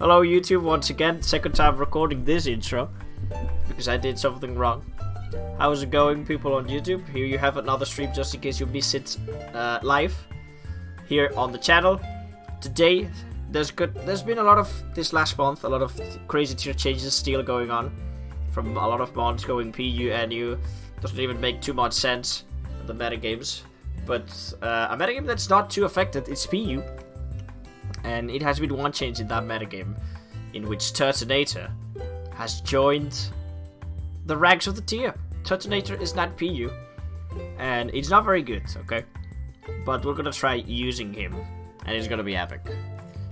Hello YouTube once again, second time recording this intro because I did something wrong. How's it going people on YouTube? Here you have another stream just in case you miss it uh, live here on the channel. Today there's good there's been a lot of this last month, a lot of crazy tier changes still going on from a lot of mods going PU and U. Doesn't even make too much sense the metagames. But uh, a metagame that's not too affected is PU and it has been one change in that metagame in which Turtonator has joined the ranks of the tier. Turtonator is not PU, and it's not very good, okay? But we're gonna try using him, and it's gonna be epic.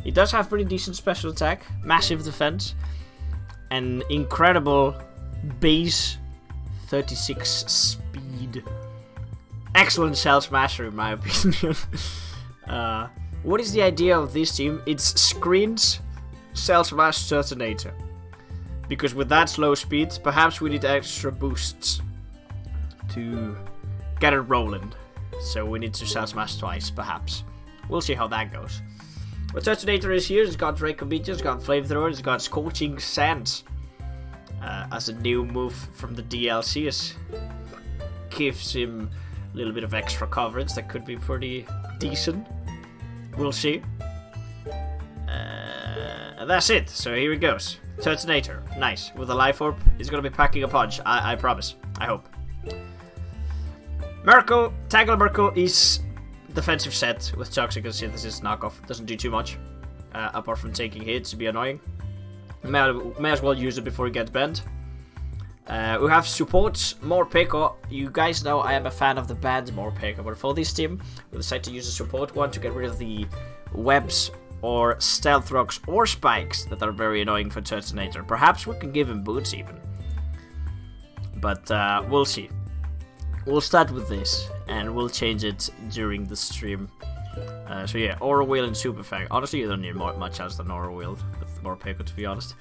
He does have pretty decent special attack, massive defense, and incredible base 36 speed. Excellent Shell Smasher in my opinion. uh, what is the idea of this team? It's screens, Shell Smash, Turtonator. Because with that slow speed, perhaps we need extra boosts to get it rolling. So we need to Shell Smash twice, perhaps. We'll see how that goes. But Turtonator is here, it's got Draco Meteor, it's got Flamethrower, it's got Scorching Sands. Uh, as a new move from the DLCs. Gives him a little bit of extra coverage that could be pretty decent. We'll see. Uh, that's it. So here he goes. Turtonator. Nice. With a life orb. He's gonna be packing a punch. I, I promise. I hope. Merkle. Tangle Merkle is defensive set with Toxic and Synthesis knockoff. Doesn't do too much. Uh, apart from taking hits to be annoying. May, may as well use it before he gets bent. Uh, we have supports, Morpeko. You guys know I am a fan of the band more Morpeko, but for this team, we decided to use a support one to get rid of the webs or stealth rocks or spikes that are very annoying for Turtonator. Perhaps we can give him boots even. But uh, we'll see. We'll start with this, and we'll change it during the stream. Uh, so yeah, Aura Wheel and Super Fang. Honestly, you don't need more, much else than Aura Wheel with more Morpeko, to be honest.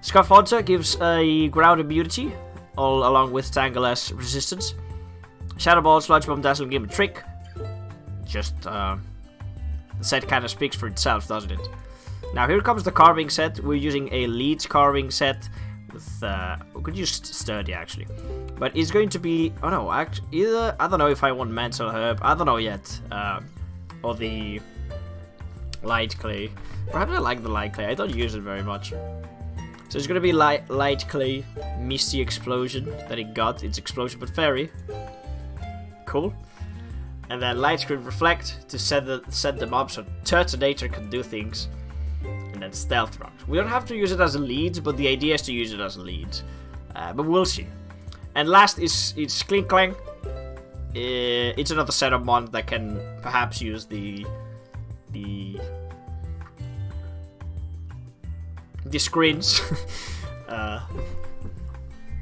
Scarf Hunter gives a ground immunity, all along with Tangle-S resistance. Shadow Ball, Sludge Bomb, Dazzling Gleam, Trick. Just, uh, the set kind of speaks for itself, doesn't it? Now here comes the Carbink set. We're using a lead Carbink set with, uh, we could use Sturdy actually. But it's going to be, oh no, actually, either, I don't know if I want Mental Herb, I don't know yet. Uh, or the Light Clay. Perhaps I like the Light Clay, I don't use it very much. So it's gonna be light, light clay, misty explosion that it got. It's explosion but fairy. Cool. And then light screen reflect to set the set them up so Turtonator can do things. And then stealth rocks. We don't have to use it as a lead, but the idea is to use it as a lead. Uh, but we'll see. And last is it's Klinklang. Uh, it's another setup mod that can perhaps use the the the screens. uh,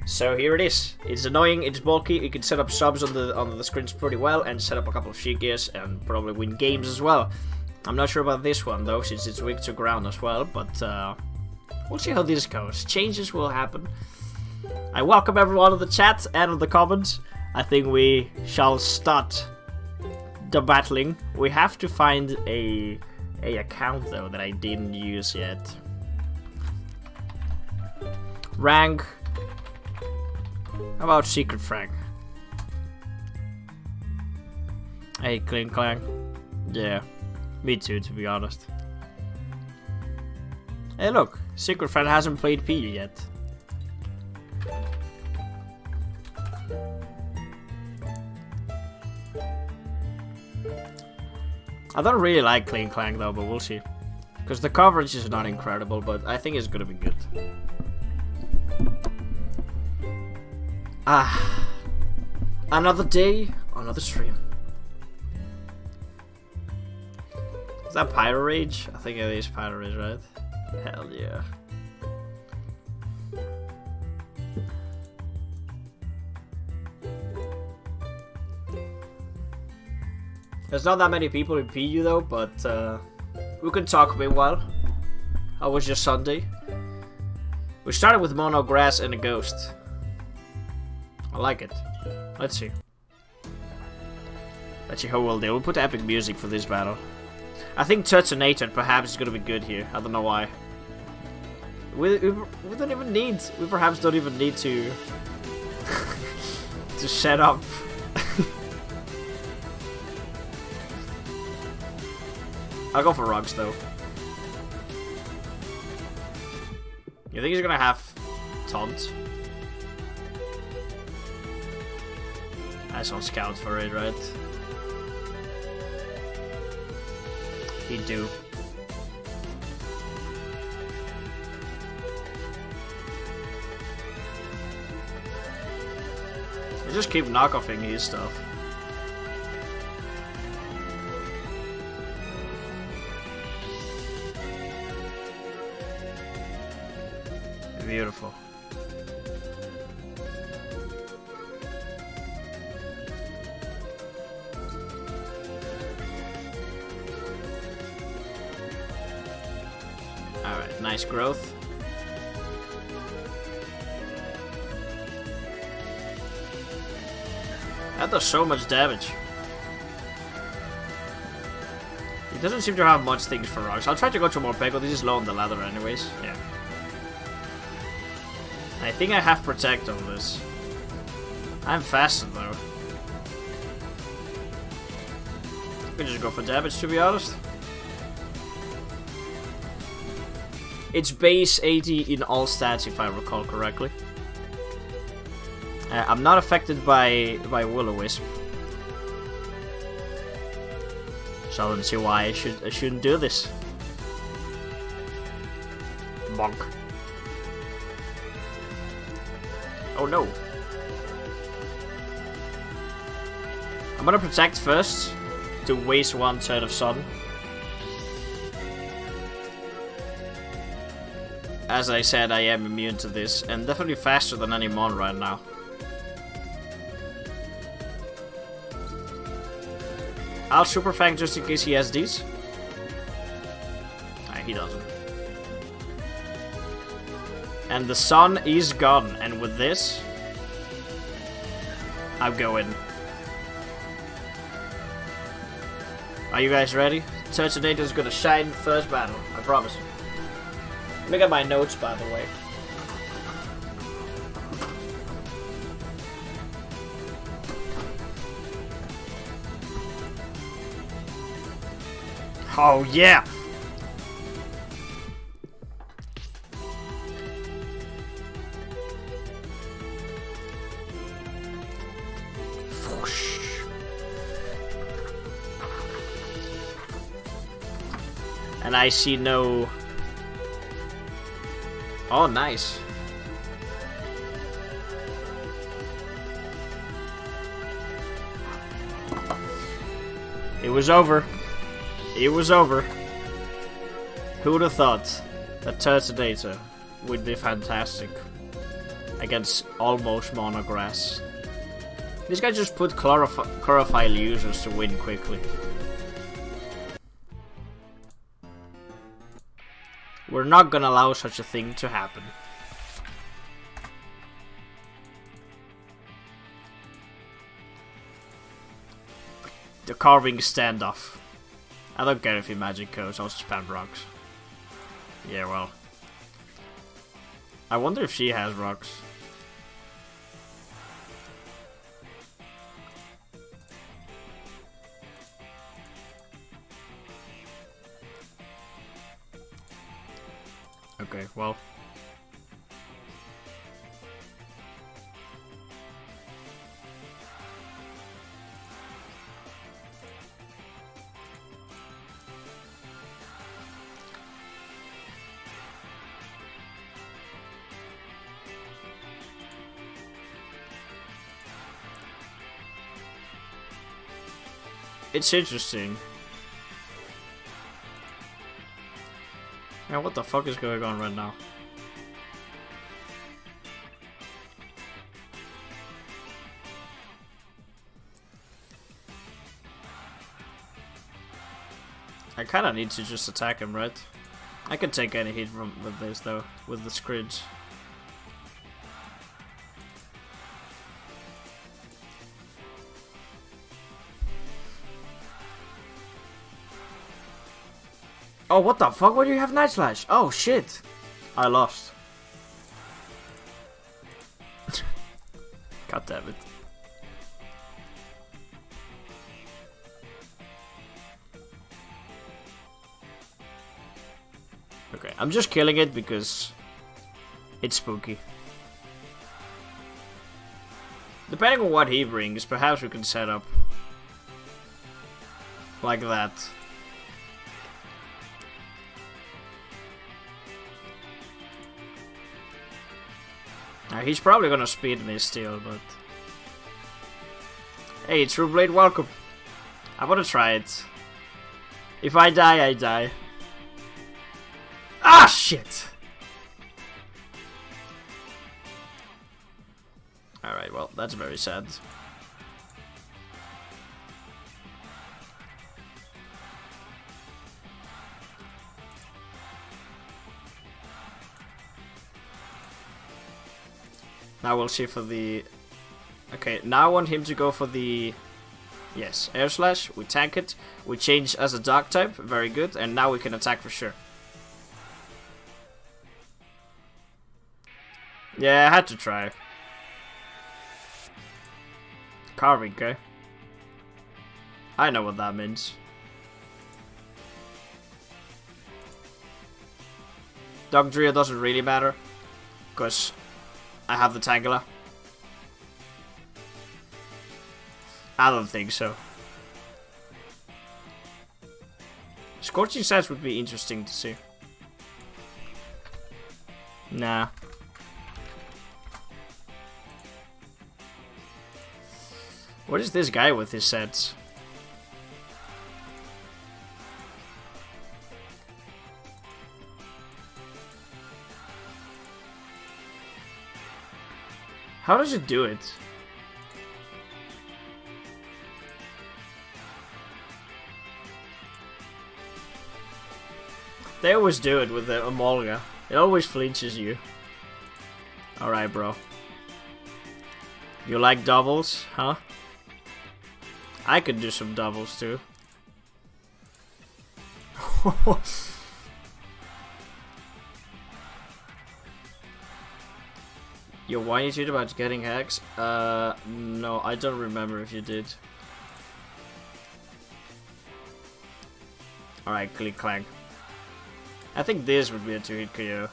so here it is. It's annoying, it's bulky, you can set up subs on the on the screens pretty well and set up a couple of shift gears and probably win games as well. I'm not sure about this one though, since it's weak to ground as well, but uh, we'll see how this goes. Changes will happen. I welcome everyone in the chat and in the comments. I think we shall start the battling. We have to find a a account though that I didn't use yet rank. How about Secret Frank? Hey, Klinklang. Yeah, me too, to be honest. Hey, look, Secret Friend hasn't played P yet. I don't really like Klinklang though, but we'll see. Because the coverage is not incredible, but I think it's gonna be good. Ah. Another day, another stream. Is that Pyro Rage? I think it is Pyro Rage, right? Hell yeah. There's not that many people in PU though, but uh, we can talk meanwhile. How was your Sunday? We started with Mono Grass and a Ghost. I like it. Let's see. Let's see how well they will put epic music for this battle. I think Turtonator perhaps is gonna be good here. I don't know why. We, we, we don't even need, we perhaps don't even need to, to set up. I'll go for rugs though. You think he's gonna have taunt? That's on scout for it, right? He do. I just keep knockoffing his stuff. Beautiful. Growth. That does so much damage. He doesn't seem to have much things for rocks. I'll try to go to Morpeko. This is low on the ladder anyways. Yeah. I think I have Protect on this. I'm faster though. We just go for damage to be honest. It's base 80 in all stats if I recall correctly. Uh, I'm not affected by by Will-O-Wisp. So I don't see why I should I shouldn't do this. Bonk. Oh no. I'm gonna protect first to waste one turn of sun. As I said, I am immune to this, and definitely faster than any Mon right now. I'll Super Fang just in case he has these. Nah, he doesn't. And the sun is gone, and with this, I'm going. Are you guys ready? Turtonator is gonna shine first battle, I promise. Look at my notes, by the way. Oh, yeah! And I see no... Oh, nice. It was over. It was over. Who would have thought that Turtonator would be fantastic against almost monograss? This guy just put chloroph chlorophyll users to win quickly. We're not gonna allow such a thing to happen. The Carbink standoff. I don't care if he magic codes, I'll just spam rocks. Yeah, well. I wonder if she has rocks. Okay, well. It's interesting. What the fuck is going on right now? I kinda need to just attack him, right? I can take any hit from with this though, with the Scridge. Oh, what the fuck? Why do you have Night Slash? Oh, shit. I lost. God damn it. Okay, I'm just killing it because it's spooky. Depending on what he brings, perhaps we can set up like that. Now, he's probably gonna speed me still, but... Hey, True Blade, welcome. I wanna try it. If I die, I die. Ah, shit! Alright, well, that's very sad. Now we'll see for the... Okay, now I want him to go for the... Yes, air slash, we tank it, we change as a dark type, very good, and now we can attack for sure. Yeah, I had to try. Carbink, okay? Eh? I know what that means. Dugtrio doesn't really matter, because I have the Tangela. I don't think so. Scorching Sands would be interesting to see. Nah. What is this guy with his sets? How does it do it? They always do it with the Emolga. It always flinches you. Alright, bro. You like doubles, huh? I could do some doubles too. Yo, why you tweet about getting hacks? Uh, no, I don't remember if you did. Alright, Klinklang. I think this would be a two-hit KO.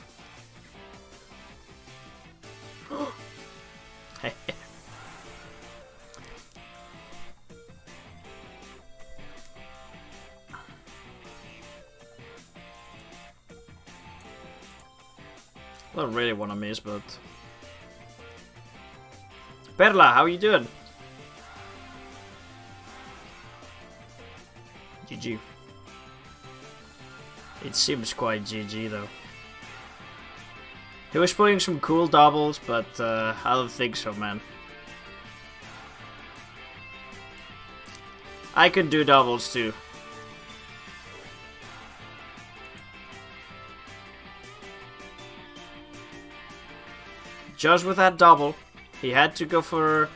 I don't really want to miss, but... Perla, how are you doing? GG. It seems quite GG though. He was playing some cool doubles, but uh, I don't think so, man. I can do doubles too. Just with that double, he had to go for...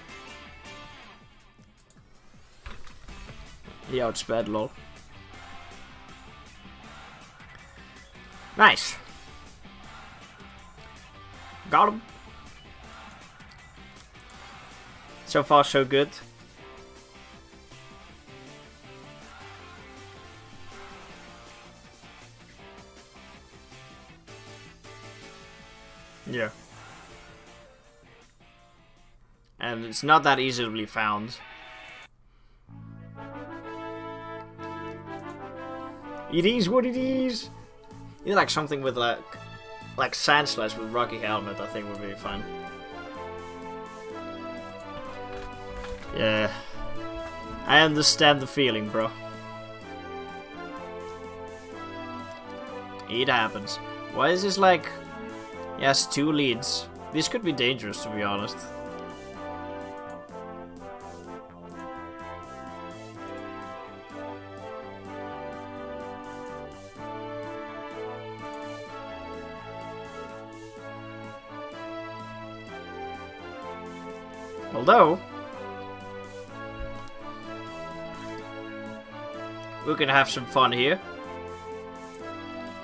He outsped, lol. Nice. Got him. So far, so good. Yeah. And it's not that easily found. It is what it is! You know, like something with like, like Sandslash with Rocky Helmet, I think would be fun. Yeah. I understand the feeling, bro. It happens. Why is this like... Yes, two leads. This could be dangerous, to be honest. Although... we're gonna have some fun here.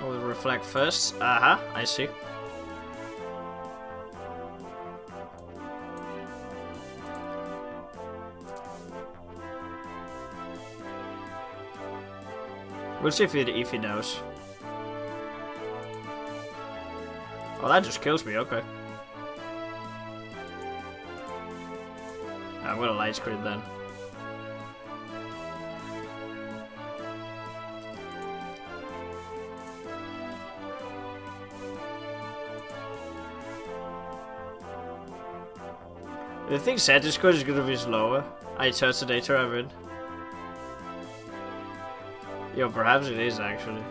We'll reflect first. Aha, uh -huh, I see. We'll see if he, if he knows. Oh, that just kills me, okay. I'm light screen then. The thing said this code is gonna be slower. I touched the data I'm in. Yo, perhaps it is actually.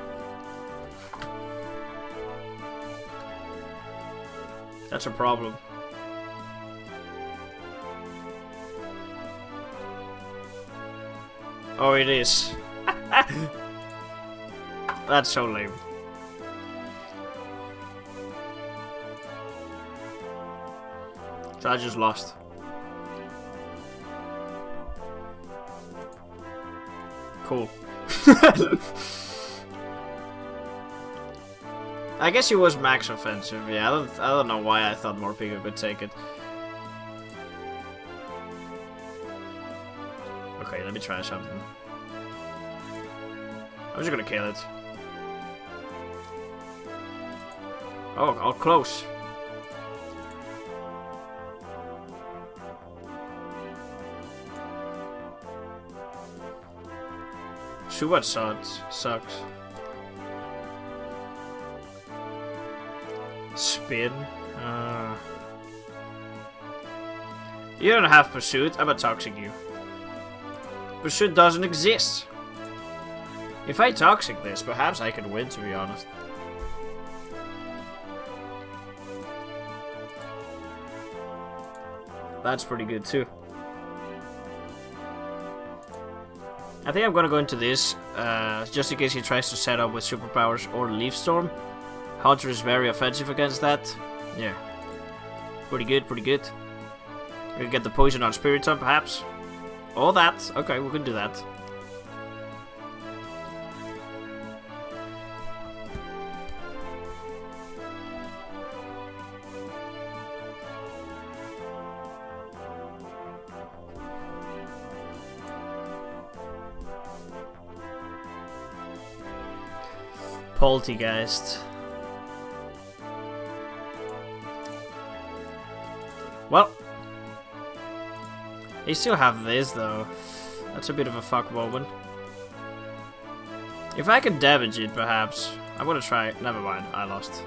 That's a problem. Oh, it is. That's so lame. So I just lost. Cool. I guess he was max offensive. Yeah, I don't, I don't know why I thought Morpeko could take it. Let me try something. I'm just gonna kill it. Oh, all close. Subat sucks. sucks. Spin. Uh, you don't have pursuit. I'm a toxic you. Pursuit doesn't exist. If I toxic this, perhaps I could win, to be honest. That's pretty good, too. I think I'm gonna go into this, uh, just in case he tries to set up with superpowers or Leaf Storm. Haunter is very offensive against that. Yeah. Pretty good, pretty good. We can get the poison on Spiritomb, perhaps. All that. Okay, we can do that. Poltergeist. They still have this, though. That's a bit of a fuck moment. If I can damage it, perhaps. I'm gonna try. Never mind, I lost.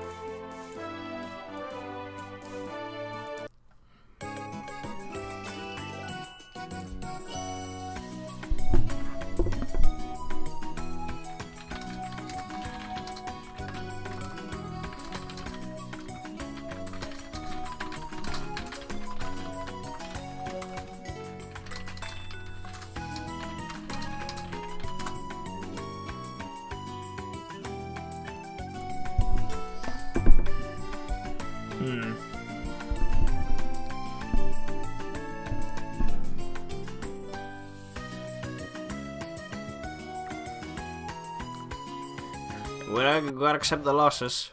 Accept the losses.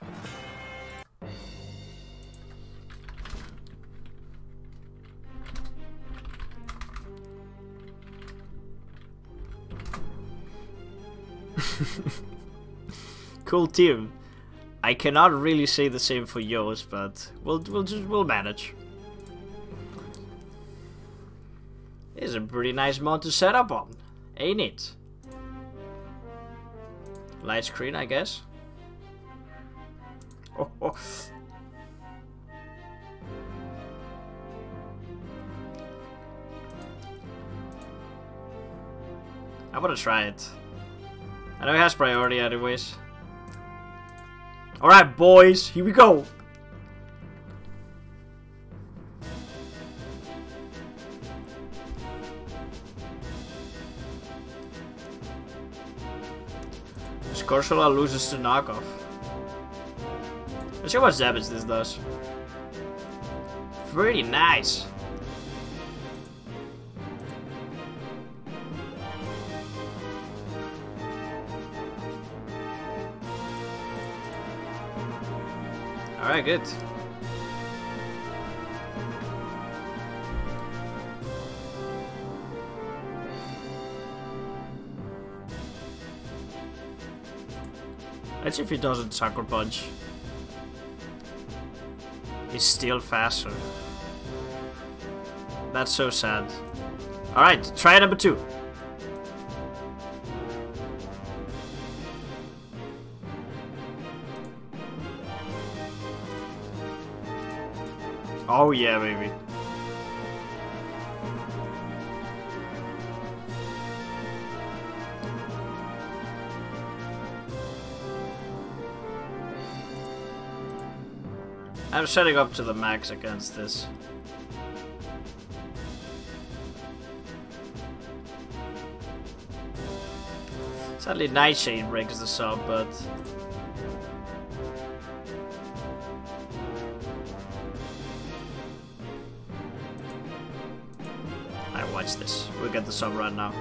cool team. I cannot really say the same for yours, but we'll we'll just we'll manage. It's a pretty nice mount to set up on, ain't it? Light screen, I guess. Try it. I know he has priority anyways. Alright, boys, here we go. Scorchola loses to knockoff. Let's see much damage this does. Pretty nice. Alright, good. Let's see if he doesn't sucker punch. He's still faster. That's so sad. Alright, try number two. Oh yeah, baby. I'm setting up to the max against this. Sadly, Nightshade breaks the sub, but... sub run now.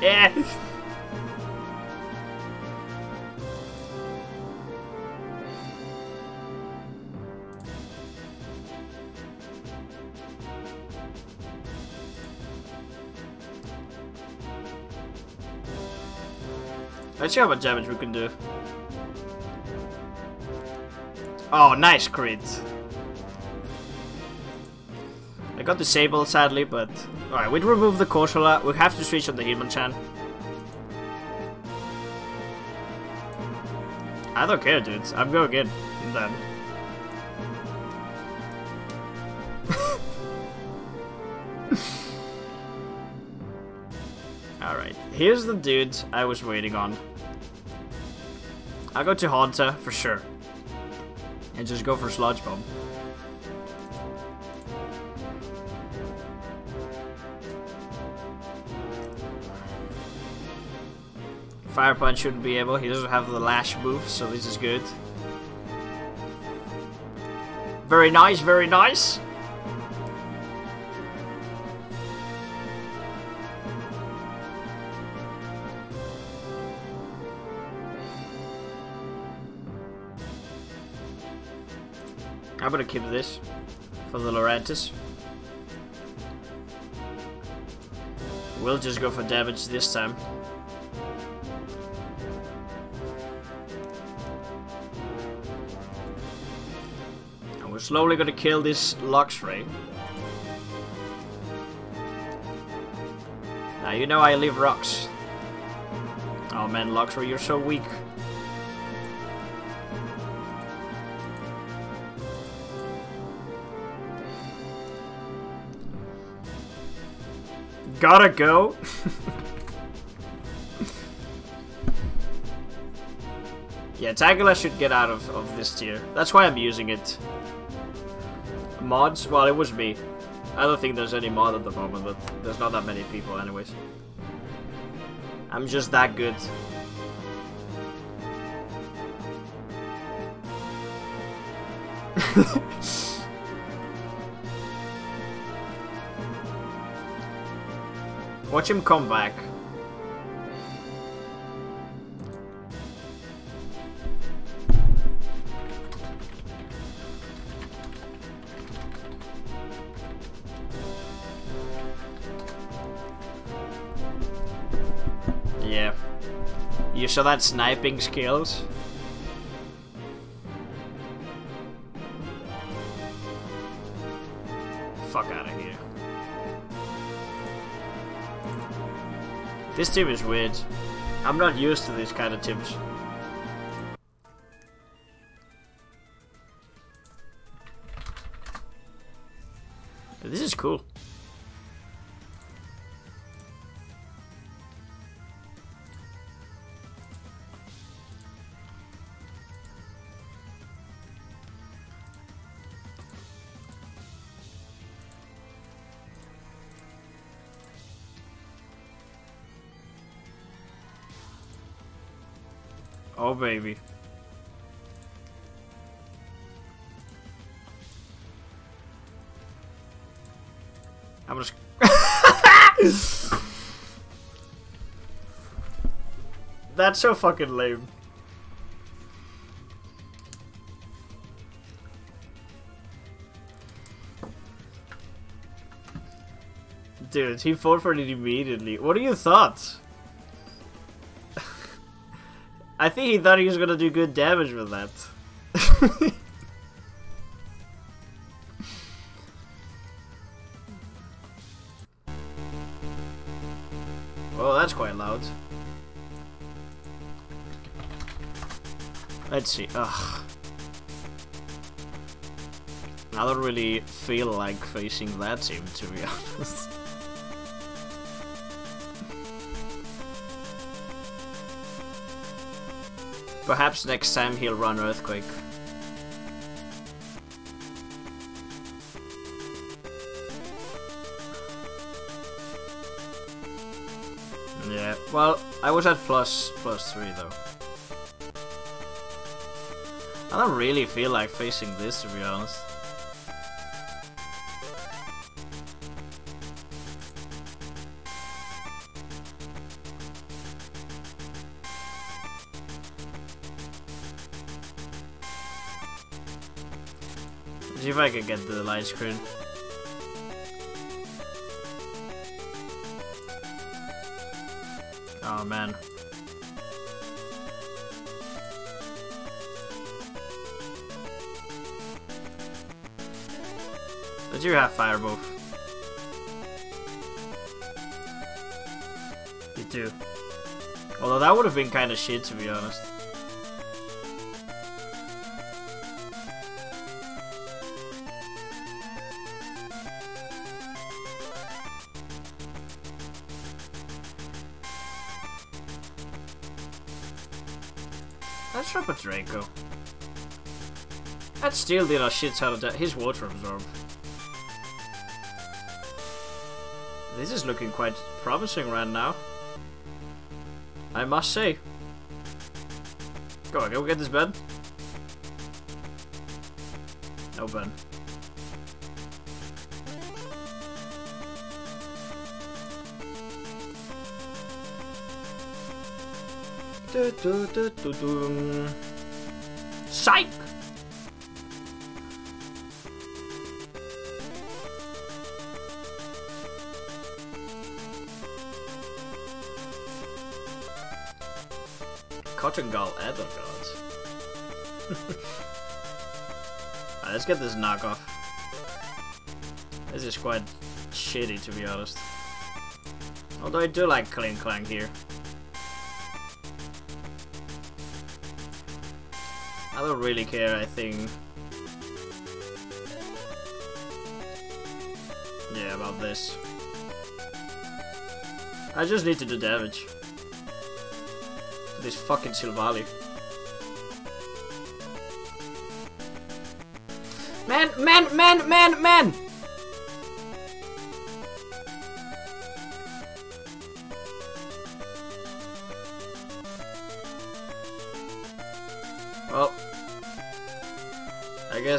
Let's see how much damage we can do. Oh, nice crit. I got disabled sadly, but... Alright, we'd remove the Corsola. We have to switch on the Hitmonchan. I don't care, dudes. I'm going in. Then. Alright, here's the dude I was waiting on. I'll go to Haunter for sure. And just go for Sludge Bomb. Fire Punch shouldn't be able, he doesn't have the Lash move, so this is good. Very nice, very nice. I'm gonna keep this for the Lurantis. We'll just go for damage this time. And we're slowly gonna kill this Luxray. Now you know I leave rocks. Oh man, Luxray, you're so weak. Gotta go. yeah, Tagula should get out of, of this tier. That's why I'm using it. Mods? Well, it was me. I don't think there's any mod at the moment, but there's not that many people anyways. I'm just that good. Watch him come back. Yeah. You saw that sniping skills? This team is weird. I'm not used to these kind of teams. Oh baby. I'm just That's so fucking lame. Dude, he forfeited immediately. What are your thoughts? I think he thought he was gonna do good damage with that. oh, that's quite loud. Let's see. Ugh. I don't really feel like facing that team, to be honest. Perhaps next time he'll run Earthquake. Yeah, well, I was at plus, plus 3 though. I don't really feel like facing this to be honest. Can get the light screen. Oh man. But you have fire both. You do. Although that would have been kind of shit to be honest. Let's a Draco. That still did a shit ton of that. His water absorb. This is looking quite promising right now. I must say. Go on, go get this bed. No Ben. Psych! Cotton Gull Ethergard. Alright, let's get this knockoff. This is quite shitty to be honest. Although I do like Klinklang here. Don't really care, I think. Yeah, about this. I just need to do damage. This fucking Silvally. Man, man, man, man, man!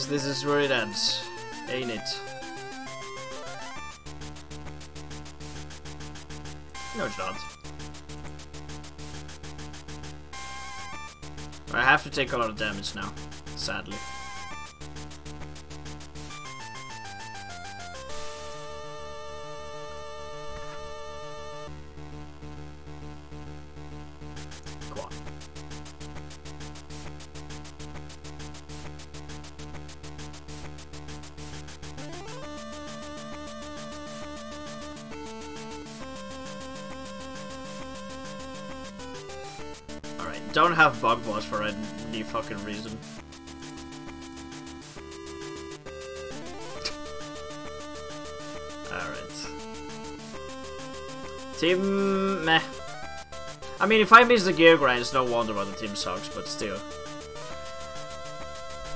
This is where it ends, ain't it? No, it's not. I have to take a lot of damage now, sadly. Bug boss for any fucking reason. Alright. Team meh. I mean, if I miss the gear grind, it's no wonder why the team sucks, but still.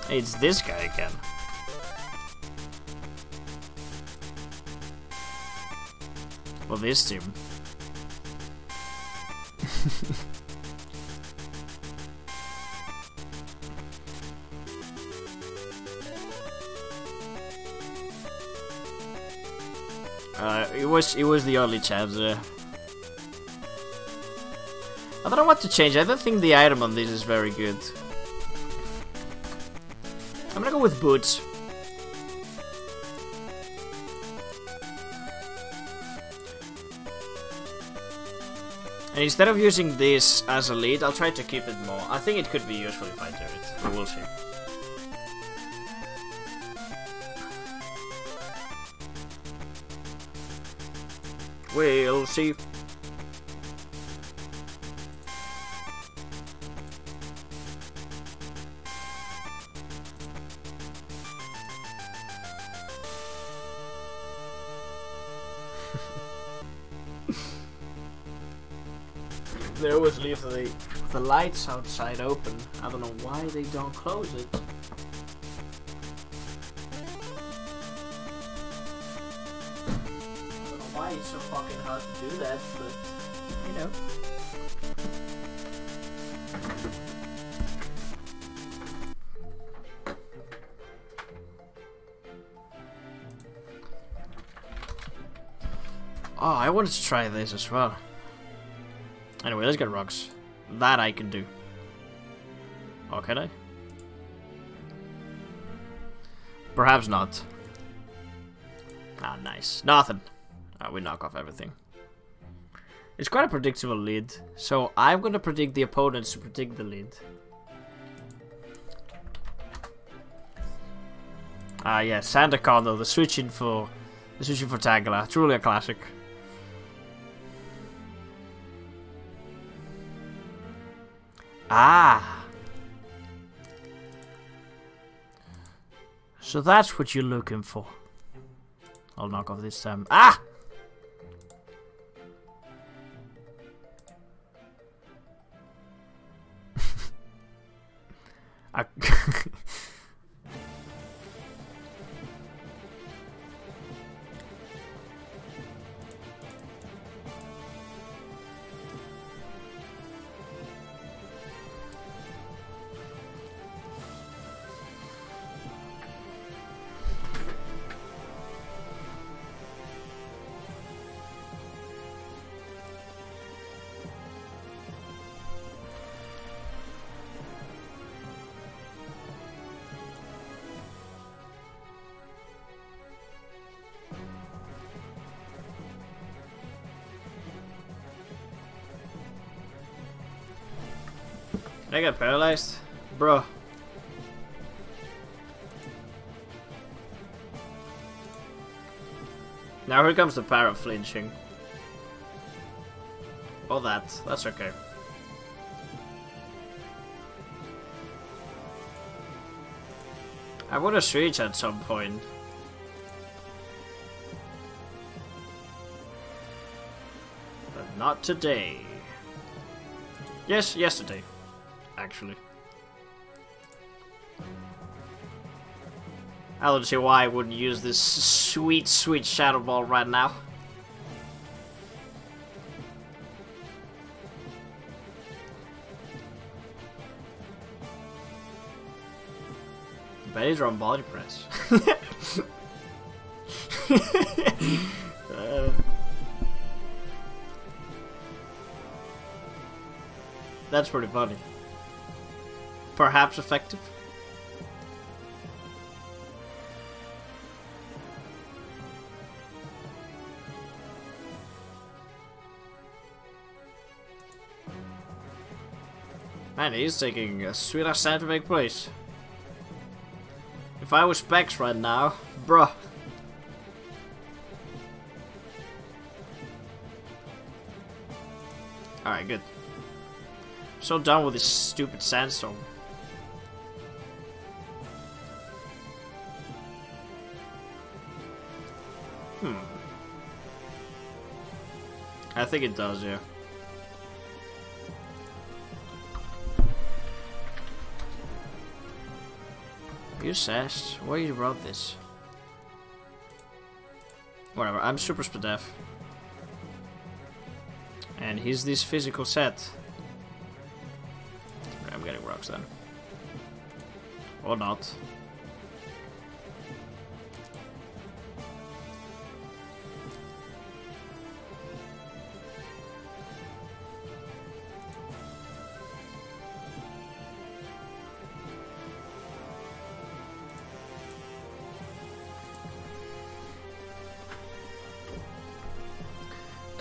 It's this guy again. Well, this team. Uh, it was it was the only chance. I don't know what to change. I don't think the item on this is very good. I'm gonna go with boots. And instead of using this as a lead, I'll try to keep it more. I think it could be useful if I do it. We'll see. We'll see. they always leave the the lights outside open. I don't know why they don't close it. Do that, but you know. Oh, I wanted to try this as well. Anyway, let's get rocks. That I can do. Or can I? Perhaps not. Ah, nice. Nothing. Ah, we knock off everything. It's quite a predictable lead, so I'm gonna predict the opponents to predict the lead. Ah, yeah, Sandaconda, the switching for the switching for Tangela, truly a classic. Ah. So that's what you're looking for. I'll knock off this time. Ah! I I get paralyzed? Bro. Now here comes the para flinching. All that. That's okay. I want to switch at some point. But not today. Yes, yesterday actually. I don't see why I wouldn't use this sweet, sweet Shadow Ball right now. Bet he's on body press. uh. That's pretty funny perhaps effective. Man, he's taking a sweet ass time to make place. If I was Specs right now, bruh. Alright, good. so done with this stupid sandstorm. Think it does, yeah. You sassed. Why you brought this? Whatever, I'm Super Spadef. And he's this physical set. I'm getting rocks then. Or not.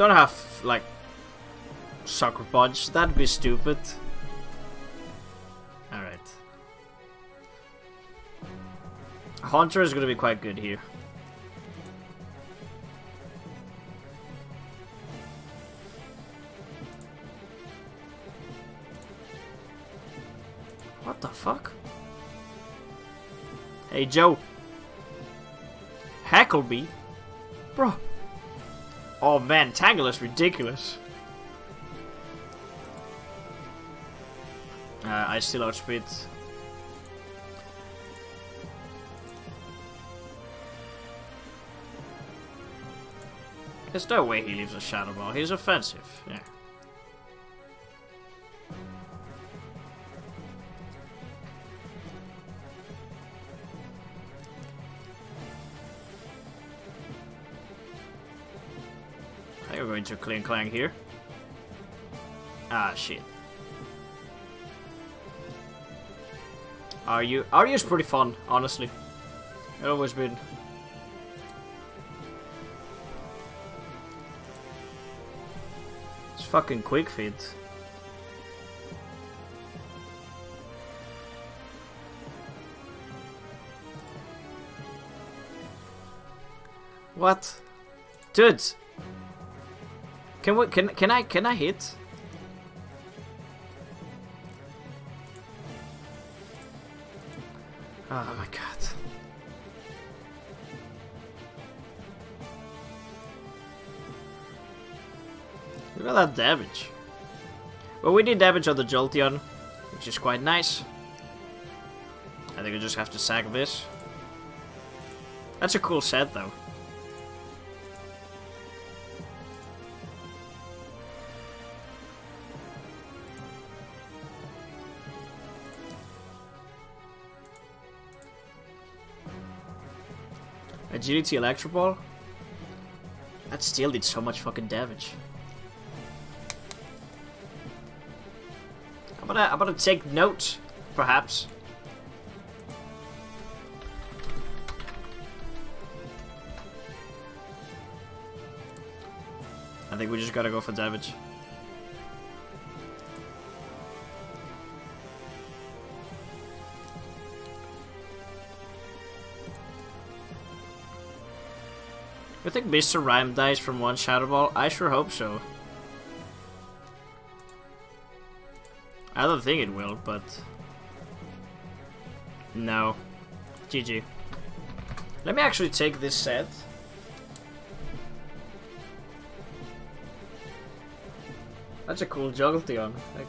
Don't have like Sucker Punch. That'd be stupid. Alright. Haunter is gonna be quite good here. What the fuck? Hey Joe. Hackleby? Bro. Oh man, Tangle ridiculous. Uh, I still outspeed. There's no way he leaves a Shadow Ball. He's offensive. Yeah. To Klinklang here. Ah, shit. Are you? Are you pretty fun, honestly. It always been. It's fucking quick feet. What? Dude! Can we, can, can I, can I hit? Oh my god. Look at that damage. Well, we did damage on the Jolteon, which is quite nice. I think I just have to sack this. That's a cool set, though. Agility Electro Ball? That still did so much fucking damage. I'm gonna, I'm gonna take note, perhaps. I think we just gotta go for damage. You think Mr. Rime dies from one Shadow Ball? I sure hope so. I don't think it will, but... No. GG. Let me actually take this set. That's a cool Jolteon. Like,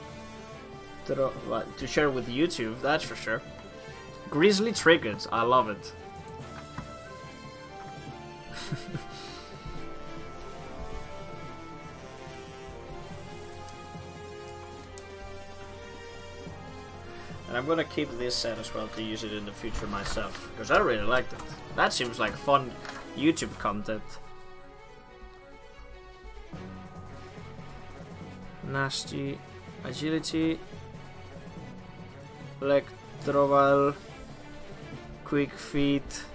to, to share with YouTube, that's for sure. Grizzly Triggered, I love it. Gonna keep this set as well to use it in the future myself, because I really liked it. That seems like fun YouTube content. Nasty agility, Electro Ball, quick feet.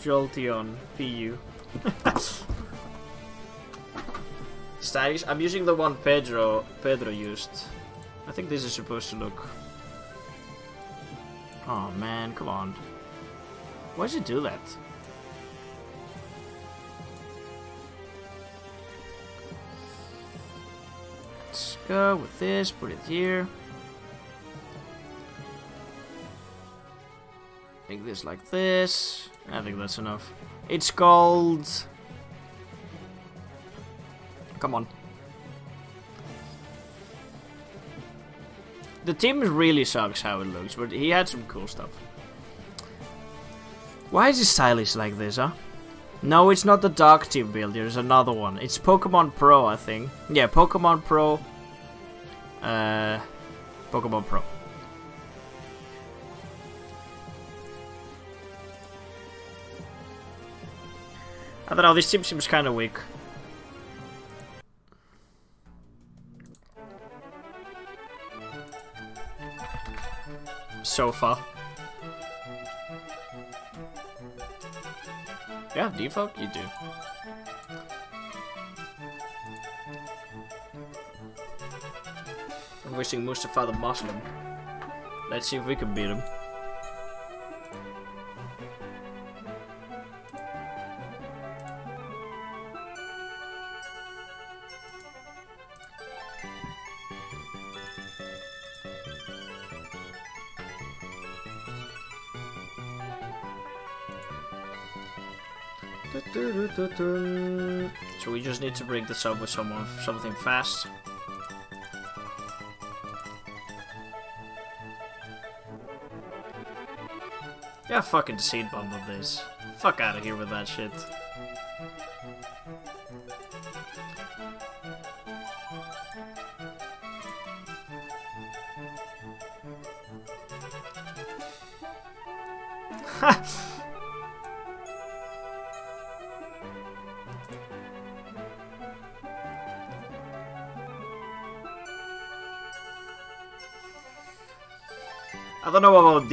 Jolteon PU. Stylish. I'm using the one Pedro Pedro used. I think this is supposed to look. Oh man, come on. Why'd you do that? Let's go with this, put it here. Make this like this. I think that's enough. It's called... Come on. The team really sucks how it looks, but he had some cool stuff. Why is his stylish like this, huh? No, it's not the Dark Team build, there's another one. It's Pokemon Pro, I think. Yeah, Pokemon Pro. Uh, Pokemon Pro. I don't know, this team seems kind of weak. So far. Yeah, default? You do. I'm wishing Mustafa the Muslim. Let's see if we can beat him. To break this up with someone, something fast. Yeah, fucking seed of this. Fuck out of here with that shit.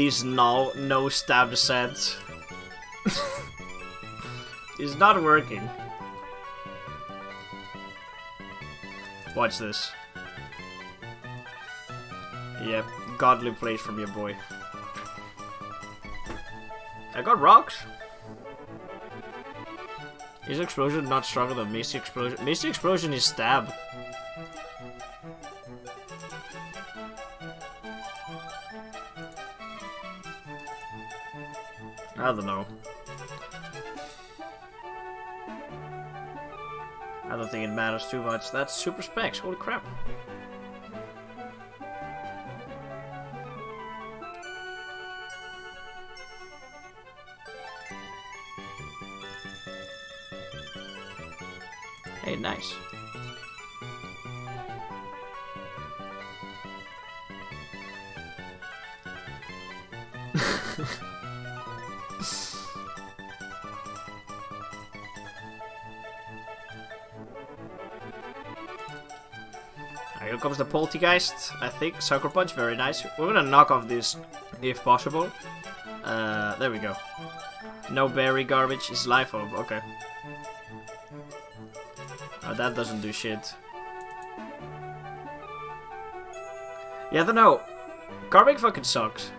These no no stab sets. it's not working. Watch this. Yep, godly plays from your boy. I got rocks. Is explosion not stronger than Misty explosion? Misty explosion is stab. Too much. That's super specs, holy crap. Poltergeist, I think. Sucker Punch, very nice. We're gonna knock off this if possible. Uh, there we go. No berry garbage is life orb, okay. Oh, that doesn't do shit. Yeah, I don't know. Garbage fucking sucks.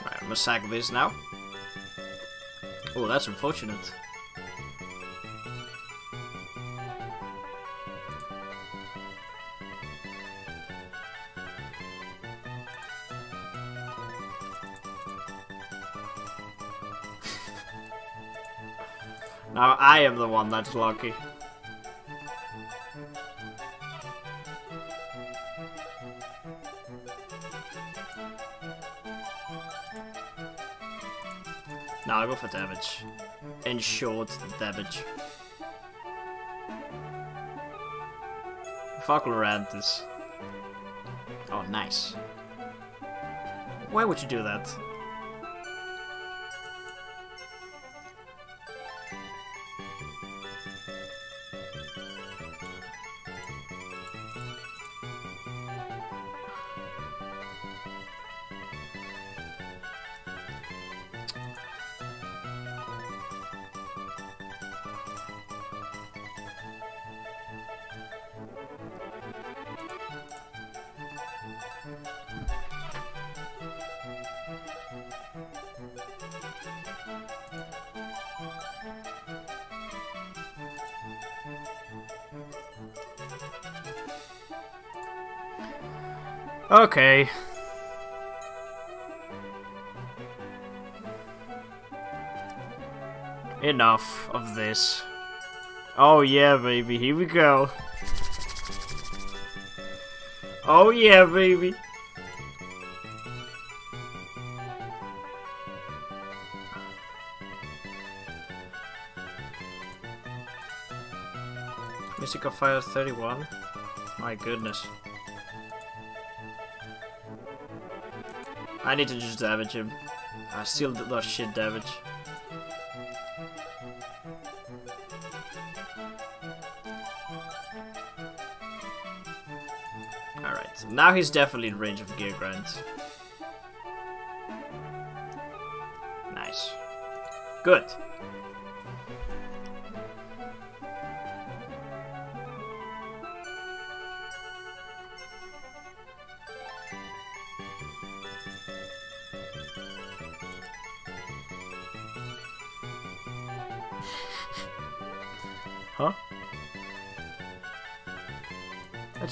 I'm gonna sack this now. Oh, that's unfortunate. Now I am the one that's lucky. Now I go for damage. Short damage. Fuck Lurantis. Oh, nice. Why would you do that? Okay. Enough of this. Oh yeah, baby, here we go. Oh yeah, baby. Mystical Fire 31? My goodness. I need to just damage him. I still that shit damage. Alright, so now he's definitely in range of Gear Grind. Nice. Good.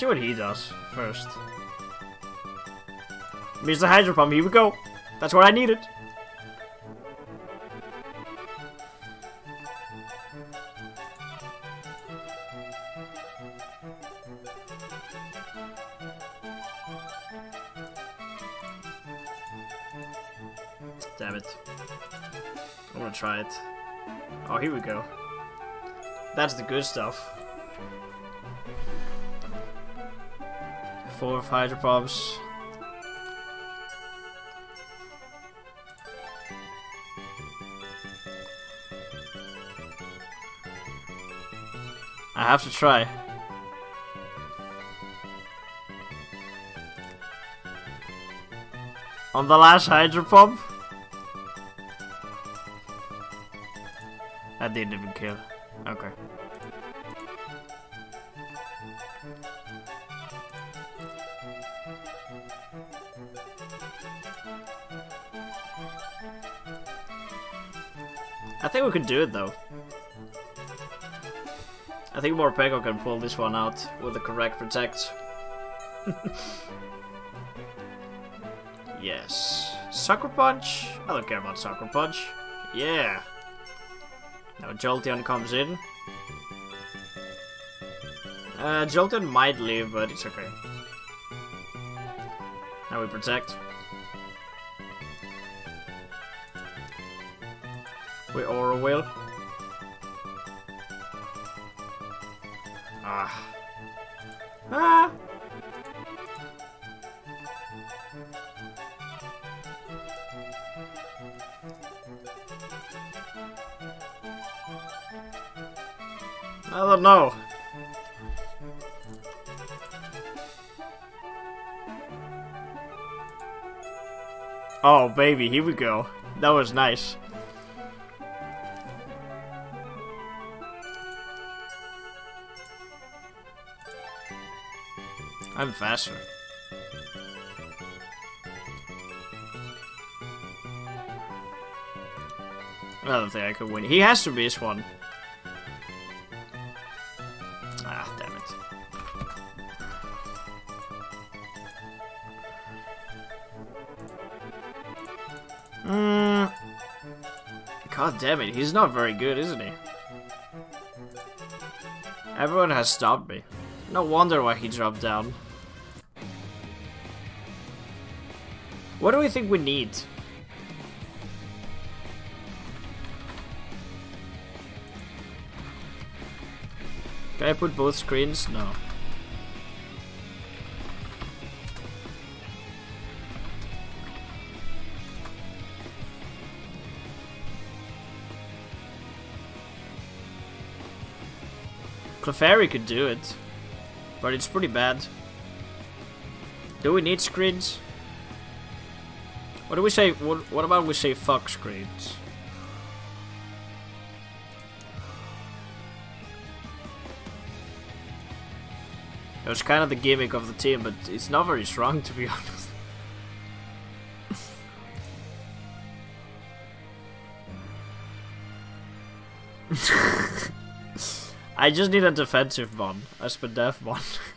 See what he does first. Mr. Hydro Pump, here we go. That's what I needed. Damn it. I'm gonna try it. Oh, here we go. That's the good stuff. Four hydro pumps. I have to try. On the last hydro pump? That didn't even kill. Okay. Can do it though. I think Morpeko can pull this one out with the correct protect. yes. Sucker Punch? I don't care about Sucker Punch. Yeah. Now Jolteon comes in. Uh, Jolteon might leave, but it's okay. Now we protect. We Aura Wheel. Ah. Ah! I don't know. Oh, baby, here we go. That was nice. Faster. I don't think I could win. He has to be this one. Ah, damn it. Mm. God damn it, he's not very good, isn't he? Everyone has stopped me. No wonder why he dropped down. What do we think we need? Can I put both screens? No. Clefairy could do it, but it's pretty bad. Do we need screens? What do we say? What, what about we say fuck screens? It was kind of the gimmick of the team, but it's not very strong to be honest. I just need a defensive one, a Spadef one.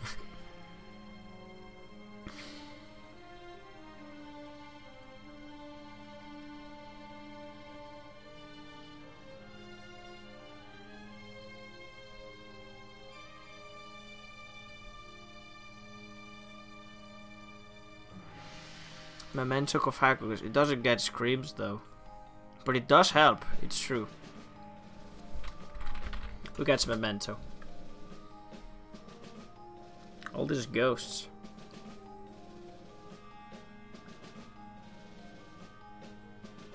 Memento Cofagrigus. It doesn't get screams though. But it does help, it's true. Who gets Memento? All these ghosts.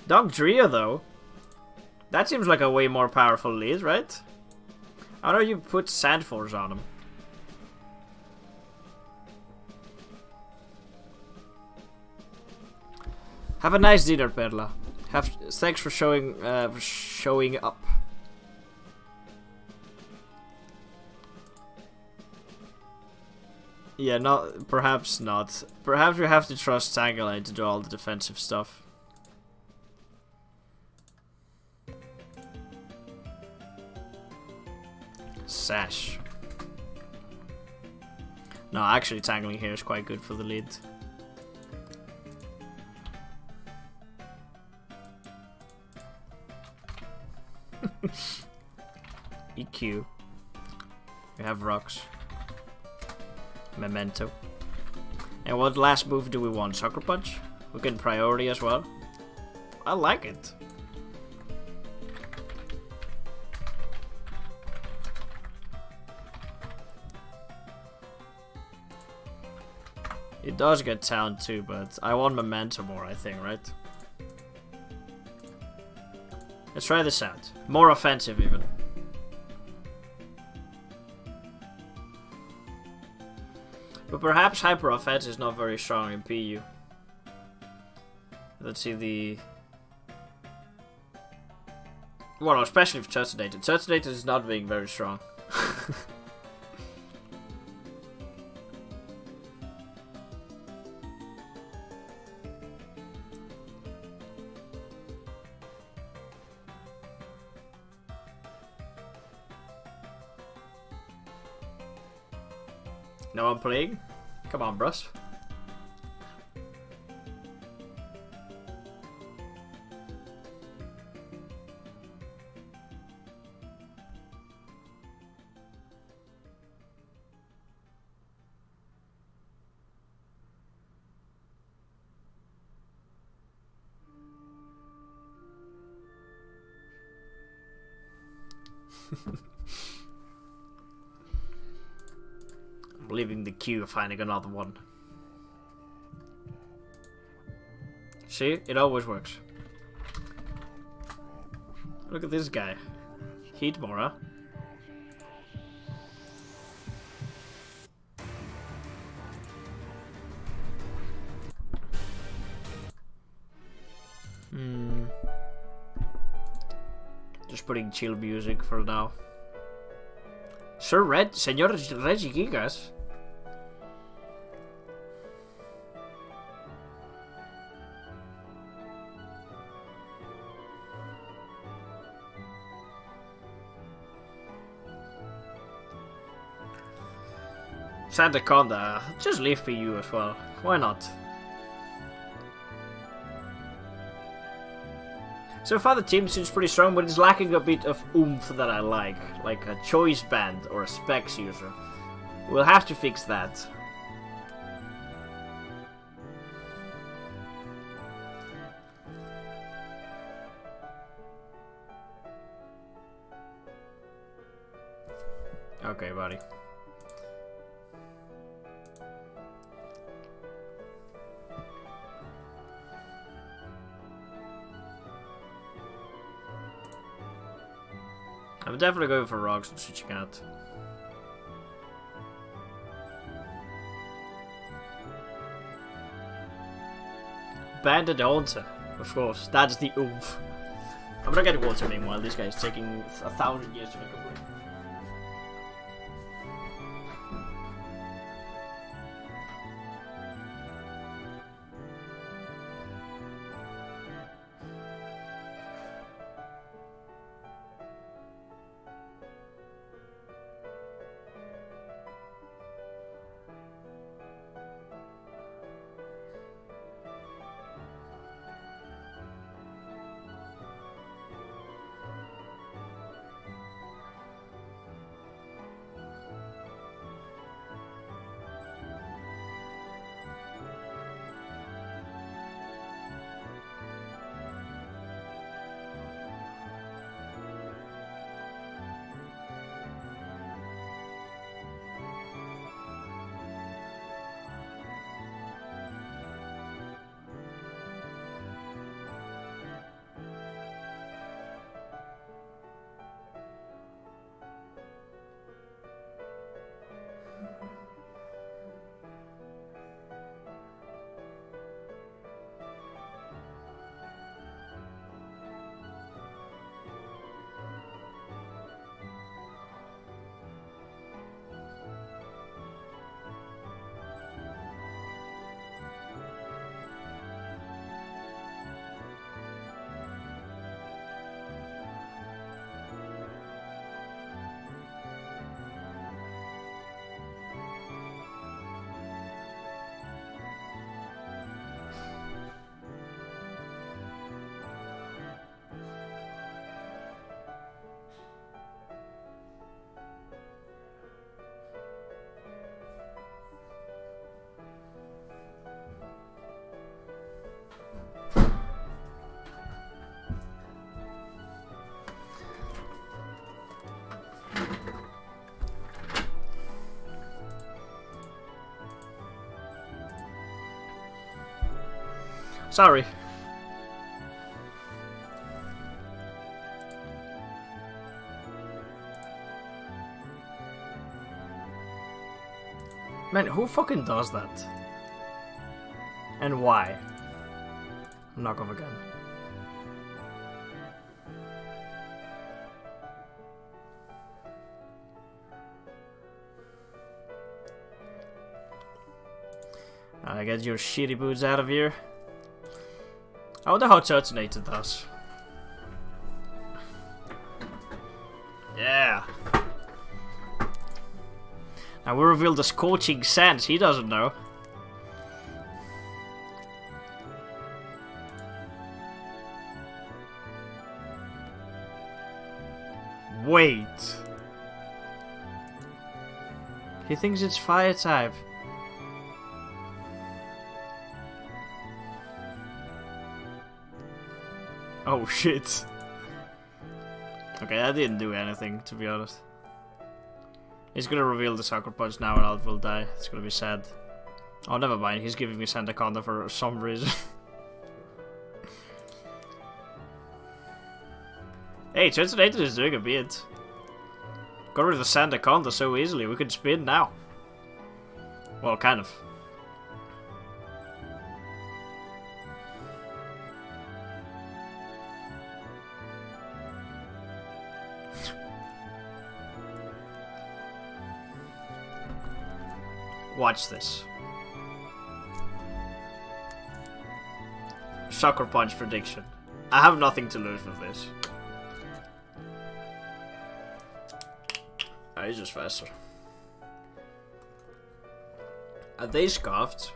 Dugtrio though. That seems like a way more powerful lead, right? How do you put Sandforce on him? Have a nice dinner, Perla. Have thanks for showing uh, for showing up. Yeah, not perhaps not. Perhaps we have to trust Tangela to do all the defensive stuff. Sash. No, actually tangling here is quite good for the lead. We have rocks. Memento. And what last move do we want? Sucker Punch? We can priority as well. I like it. It does get Taunt too, but I want Memento more, I think, right? Let's try this out. More offensive, even. Perhaps Hyper Offense is not very strong in PU. Let's see the... Well, especially for Turtonator. Turtonator is not being very strong. no one playing? Come on, bros. Queue finding another one. See? It always works. Look at this guy. Heatmor. Hmm. Just putting chill music for now. Sir Red, Señor Reggie Gigas. Sandaconda, uh, just leave PU as well. Why not? So far the team seems pretty strong, but it's lacking a bit of oomph that I like, like a choice band or a specs user. We'll have to fix that. Definitely going for rocks and switching out. Banded Haunter, of course. That's the oomph. I'm gonna get water meanwhile. This guy's taking a thousand years to make Sorry. Man, who fucking does that? And why? Knock off again. I get your shitty boots out of here. I wonder how Turtonator does. Yeah. Now we reveal the scorching sands, he doesn't know. Wait. He thinks it's fire type. Shit. Okay, that didn't do anything, to be honest. He's gonna reveal the Sucker Punch now and Alt will die. It's gonna be sad. Oh, never mind. He's giving me Sandaconda for some reason. hey, Transformator is doing a bit. Got rid of the Sandaconda so easily. We can spin now. Well, kind of. Watch this. Sucker Punch prediction. I have nothing to lose with this. Ah, he's just faster. Are they scuffed?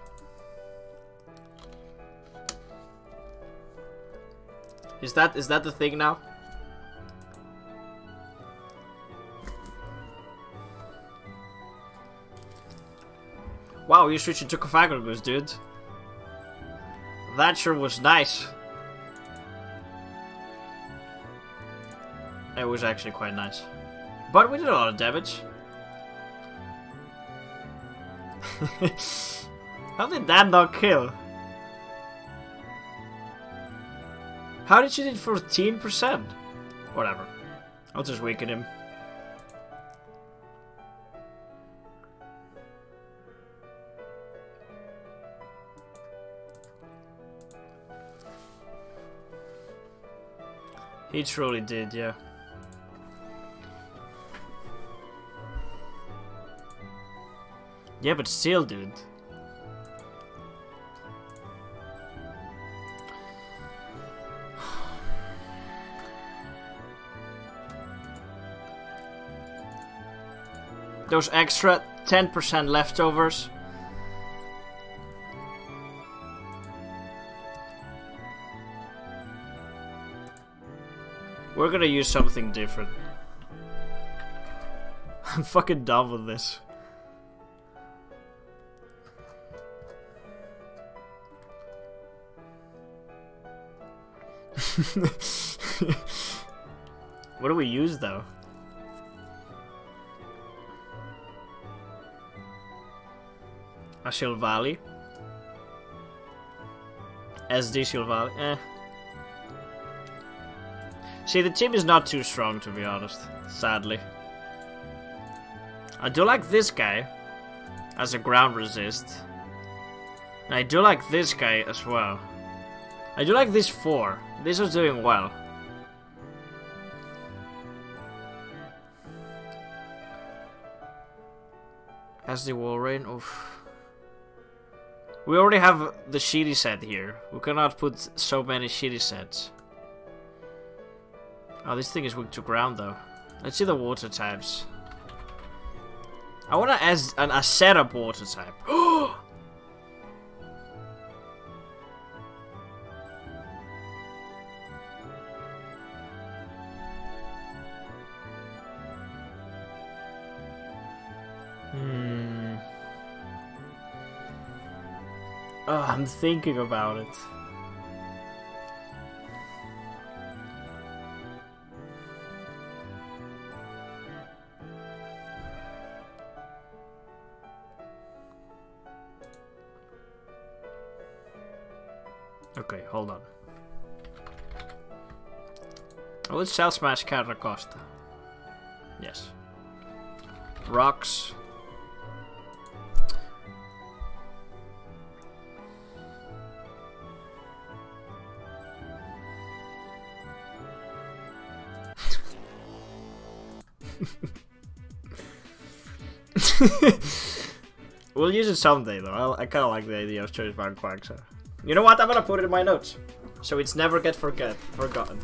Is that is that the thing now? Wow, you're switching to Cofagrigus, dude. That sure was nice. It was actually quite nice. But we did a lot of damage. How did that not kill? How did she do 14%? Whatever. I'll just weaken him. He truly did, yeah. Yeah, but still, dude. Those extra 10% leftovers We're gonna use something different. I'm fucking done with this. what do we use though? A Silvally? SD Silvally? Eh. See, the team is not too strong, to be honest. Sadly. I do like this guy as a ground resist. And I do like this guy as well. I do like these four. These are doing well. As the wall rain, oof. We already have the shitty set here. We cannot put so many shitty sets. Oh, this thing is weak to ground, though. Let's see the water types. I want to as an a setup water type. hmm. Oh, I'm thinking about it. It's Shell Smash Costa. Yes. Rocks. we'll use it someday, though. I, I kind of like the idea of Choice Bound Quaxo. You know what? I'm gonna put it in my notes, so it's never get forget forgotten.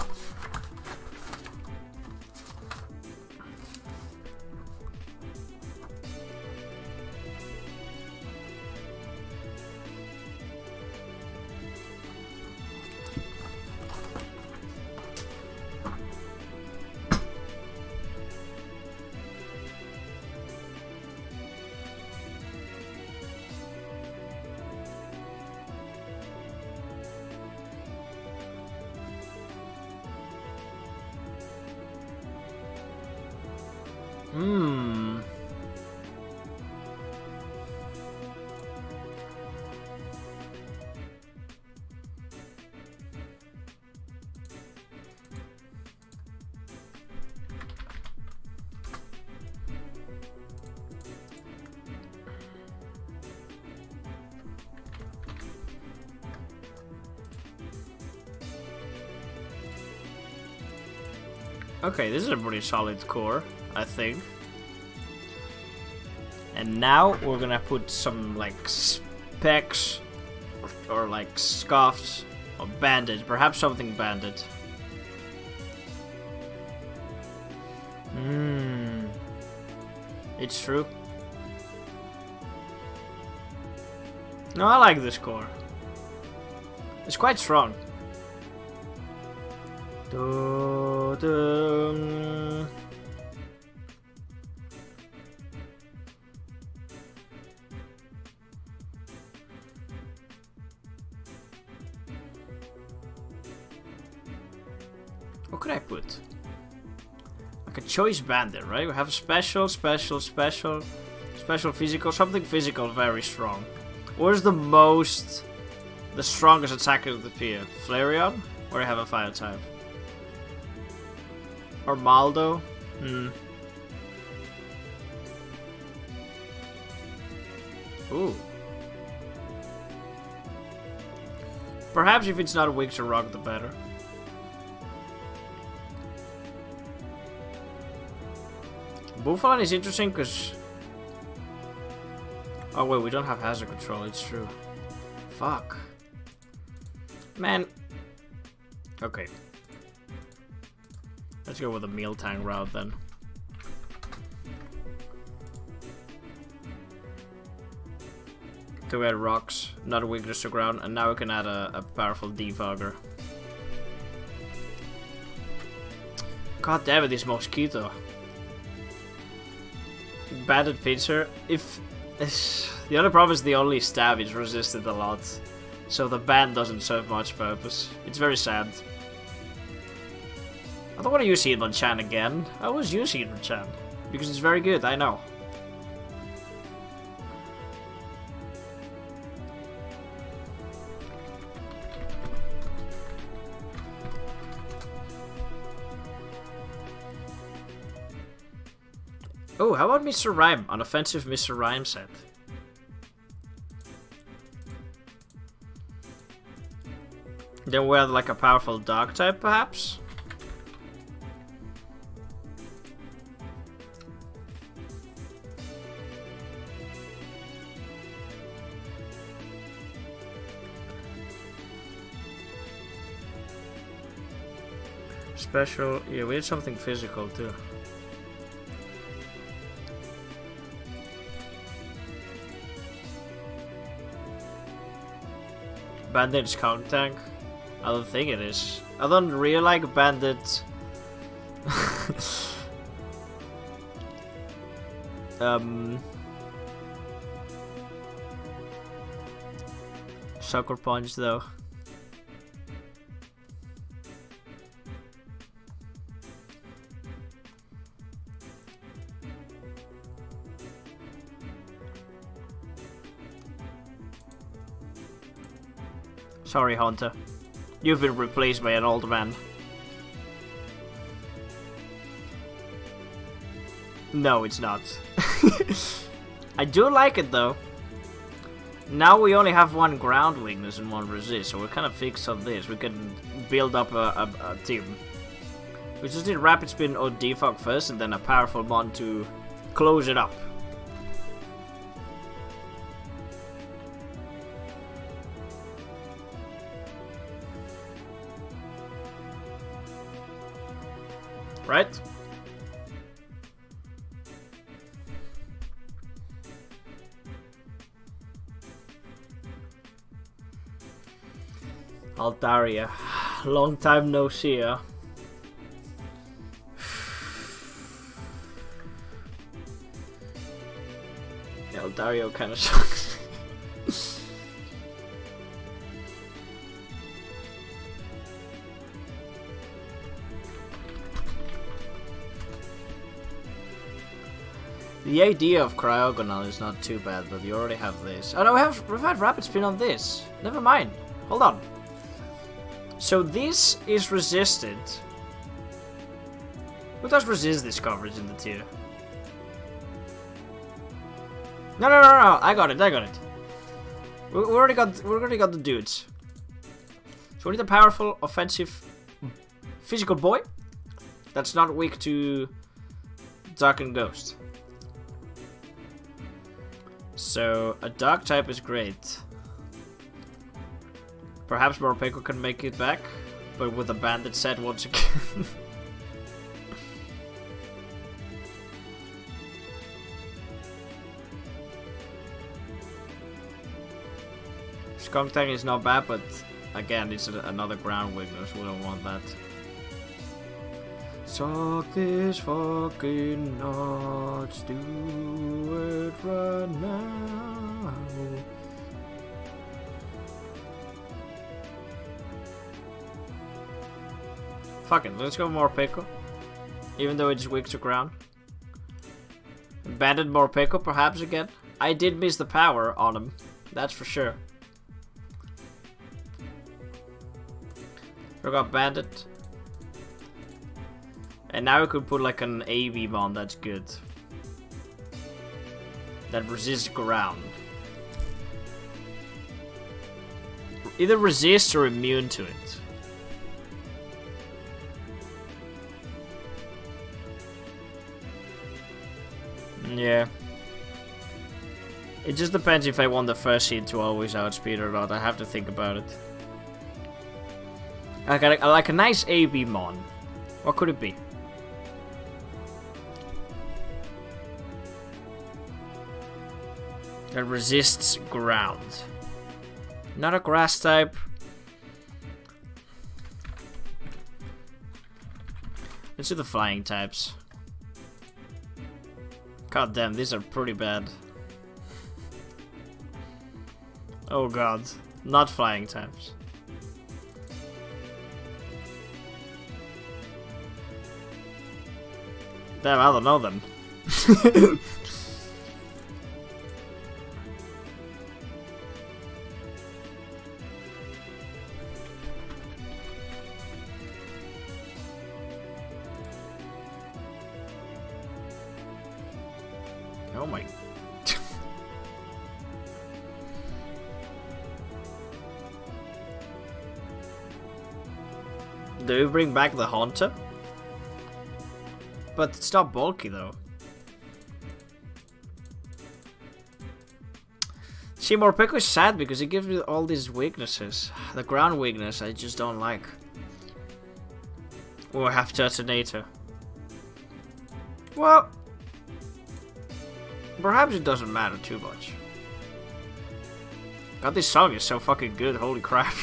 Okay, this is a pretty solid core, I think. And now we're gonna put some like specs or, or like scuffs or banded, perhaps something banded. Hmm. It's true. No, I like this core. It's quite strong. Du -dum. What could I put? Like a choice bandit, right? We have special, special, special, special physical, something physical very strong. Where's the most, the strongest attacker of the pier? Flareon? Or I have a fire type? Or Maldo? Hmm. Ooh. Perhaps if it's not a weak to rock, the better. Bouffalant is interesting because... Oh wait, we don't have hazard control, it's true. Fuck. Man. Okay. Let's go with the Miltank route then. We had rocks, not a weakness to ground, and now we can add a, a powerful defogger. God damn it, this mosquito. Banded Pinsir. If the other problem is the only stab is resisted a lot, so the band doesn't serve much purpose. It's very sad. I don't want to use Hitmonchan again. I always use chan because it's very good. I know. Oh, how about Mr. Rime? An offensive Mr. Rime set. Then we have like a powerful dog type, perhaps? Special, yeah, we had something physical too. Bandit Skuntank? I don't think it is. I don't really like Bandit. um. Sucker Punch though. Sorry, Haunter. You've been replaced by an old man. No, it's not. I do like it though. Now we only have one ground weakness and one resist, so we're kind of fix on this. We can build up a, a, a team. We just need Rapid Spin or Defog first, and then a powerful one to close it up. Altaria. Long time no see, huh? Altaria kind of sucks. The idea of Cryogonal is not too bad, but you already have this. Oh no, we have, we've had Rapid Spin on this. Never mind. Hold on. So this is resistant. Who does resist this coverage in the tier? No, no, no, no! I got it. I got it. We, already got. We already got the dudes. So we need a powerful, offensive, physical boy that's not weak to Dark and Ghost. So a Dark type is great. Perhaps Morpeko can make it back, but with a bandit set once again. Skuntank is not bad, but again, it's a, another ground weakness. We don't want that. Suck this fucking nuts, do it right now. Fuck it, let's go Morpeko. Even though it's weak to ground. Bandit Morpeko perhaps again. I did miss the power on him, that's for sure. We got Bandit. And now we could put like an A-beam on, that's good. That resists ground. Either resist or immune to it. Yeah. It just depends if I want the first seed to always outspeed or not. I have to think about it. I got a, like a nice AB mon. What could it be? That resists ground. Not a grass type. Let's do the flying types. God damn, these are pretty bad. Oh god, not flying types. Damn, I don't know then. oh my... Do we bring back the Haunter? But it's not bulky though. See, Morpeko is sad because he gives me all these weaknesses. The ground weakness I just don't like. Or have to Turtonator. Well, perhaps it doesn't matter too much. God, this song is so fucking good, holy crap.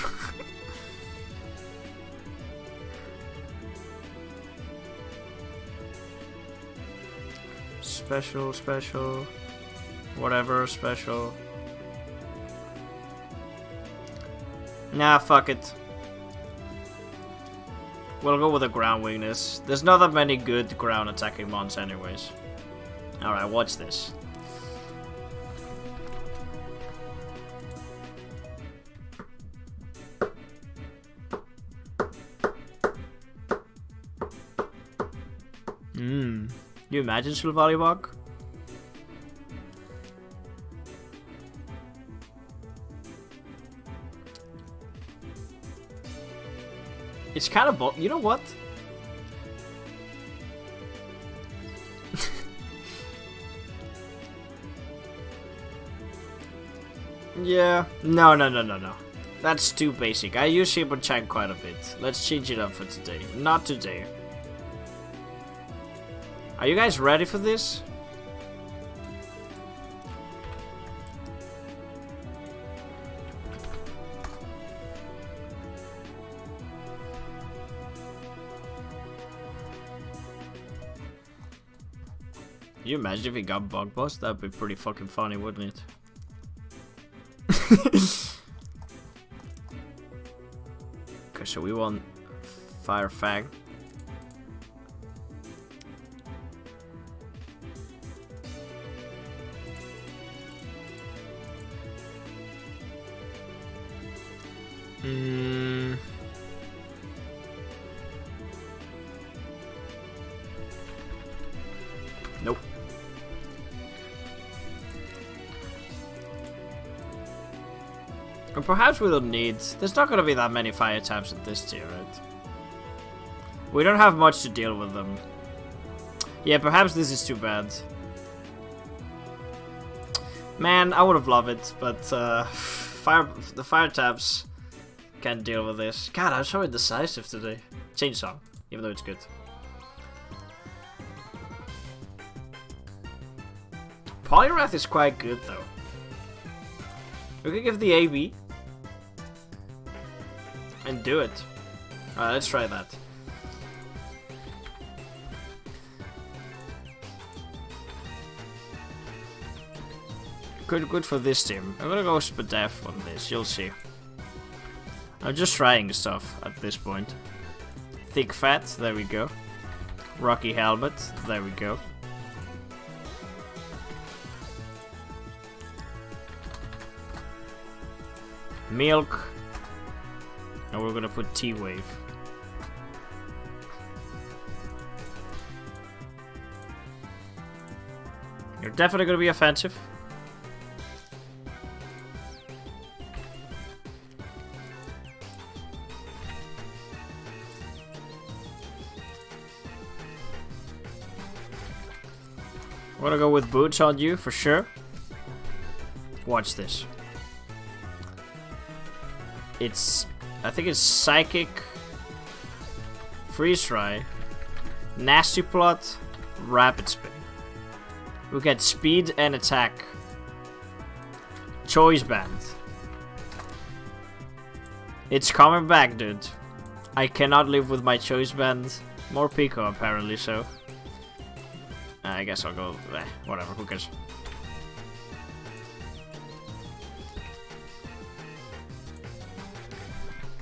special, special, whatever, special. Nah, fuck it. We'll go with a ground weakness. There's not that many good ground attacking mons anyways. Alright, watch this. You imagine Silvally-Bug? It's kind of you know what? yeah. No, no, no, no, no. That's too basic. I use Hitmonchan quite a bit. Let's change it up for today. Not today. Are you guys ready for this? Can you imagine if he got Bug Buzz? That'd be pretty fucking funny, wouldn't it? okay, so we want Fire Fang. Or perhaps we don't need... There's not gonna be that many fire types at this tier, right? We don't have much to deal with them. Yeah, perhaps this is too bad. Man, I would have loved it, but uh, fire the fire taps can't deal with this. God, I'm so indecisive today. Change song, even though it's good. Poliwrath is quite good though. We could give the AB do it. Alright, let's try that. Good, good for this team. I'm gonna go Spadef on this, you'll see. I'm just trying stuff at this point. Thick Fat, there we go. Rocky Helmet, there we go. Milk. And we're gonna put T-Wave. You're definitely gonna be offensive. I'm gonna go with boots on you for sure. Watch this. It's, I think it's Psychic, Freeze Dry, Nasty Plot, Rapid Spin. We get Speed and Attack. Choice Band. It's coming back, dude. I cannot live with my Choice Band. Morpeko, apparently, so. I guess I'll go, eh, whatever, who cares.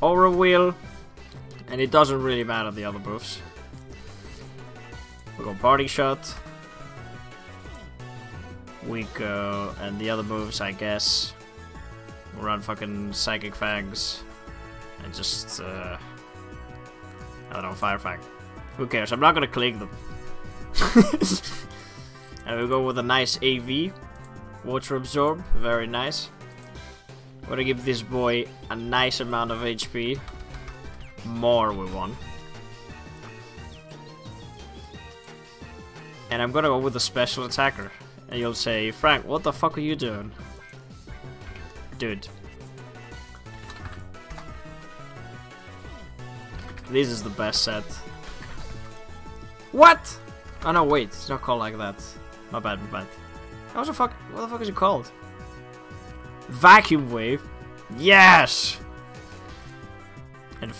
Aura Wheel, and it doesn't really matter the other moves. We go Parting Shot. We go, and the other moves, I guess, we'll run fucking Psychic Fangs, and just, uh, I don't know, Fire Fang. Who cares? I'm not gonna click them. and we go with a nice AV. Water Absorb, very nice. We're gonna give this boy a nice amount of HP. More we want. And I'm gonna go with a special attacker. And you'll say, Frank, what the fuck are you doing? Dude. This is the best set. What? Oh no, wait, it's not called like that. My bad, my bad. How the fuck? What the fuck is it called? Vacuum wave. Yes. And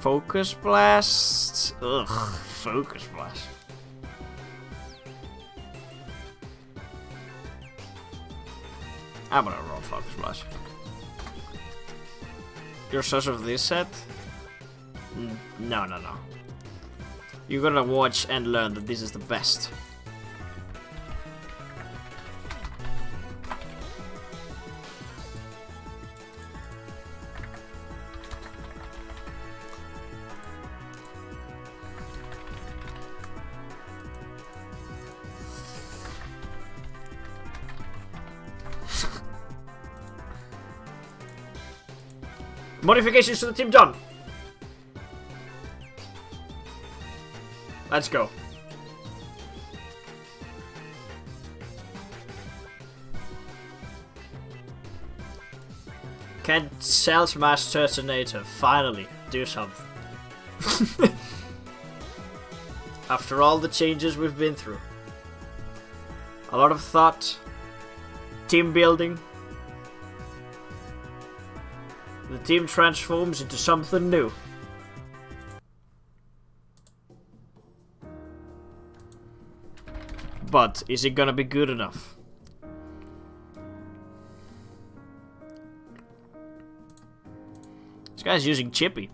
focus blast. Ugh, focus blast. I'm gonna roll focus blast. You're such of this set? No, no, no. You're gonna watch and learn that this is the best. Modifications to the team done. Let's go. Can Shell Smash Turtonator finally do something? After all the changes we've been through. A lot of thought, team building. The team transforms into something new. But is it gonna be good enough? This guy's using Chippy.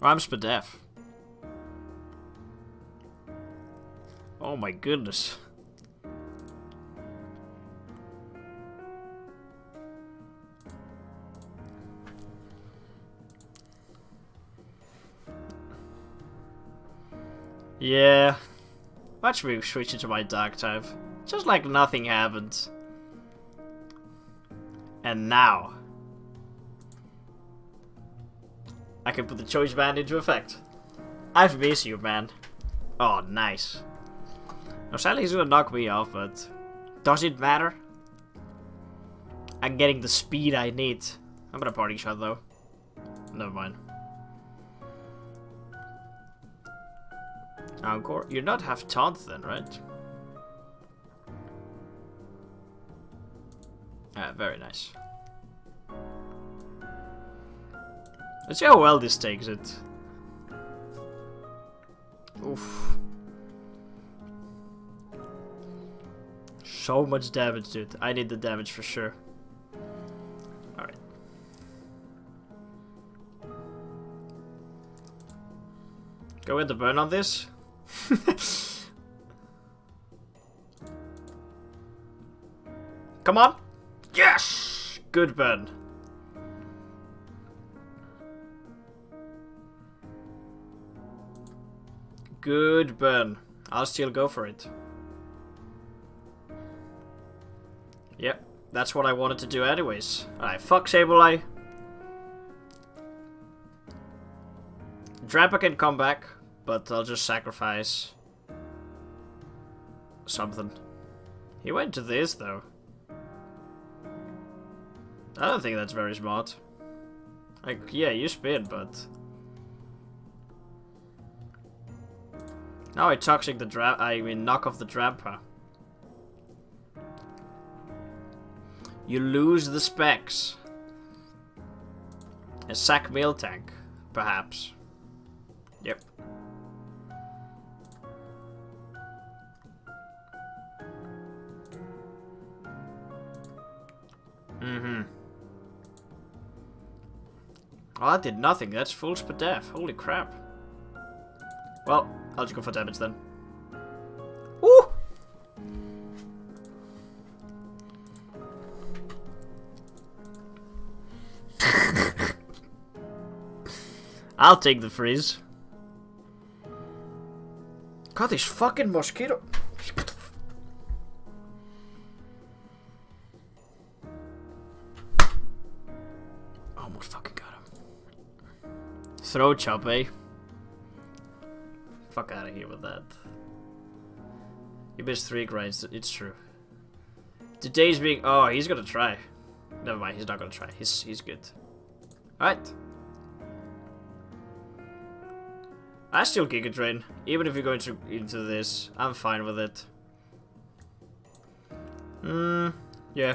I'm death. Oh my goodness. Yeah. Watch me switch into my dark type. Just like nothing happened. And now. I can put the choice band into effect. I've missed you, man. Oh, nice. Now, sadly, he's gonna knock me off, but does it matter? I'm getting the speed I need. I'm gonna Parting Shot, though. Never mind. Encore? You're not half taunt then, right? Ah, very nice. Let's see how well this takes it. Oof. So much damage, dude. I need the damage for sure. Alright. Go with the burn on this. Come on! Yes! Good burn. Good burn. I'll still go for it. Yep, that's what I wanted to do anyways. Alright, fuck Sableye. Drampa can come back, but I'll just sacrifice something. He went to this, though. I don't think that's very smart. Like, yeah, you spin, but... Now I toxic the dra- I mean knock off the Drampa. You lose the specs. A sack meal Miltank, perhaps. Yep. Mm-hmm. Oh, that did nothing. That's full death. Holy crap. Well, I'll just go for damage then. Ooh! I'll take the freeze. God, these fucking mosquito. Throat Chop, eh? Fuck out of here with that. You missed three grinds, it's true. Today's being. Oh, he's gonna try. Never mind, he's not gonna try. He's he's good. Alright. I still Giga Drain. Even if you're going to, into this, I'm fine with it. Hmm, yeah.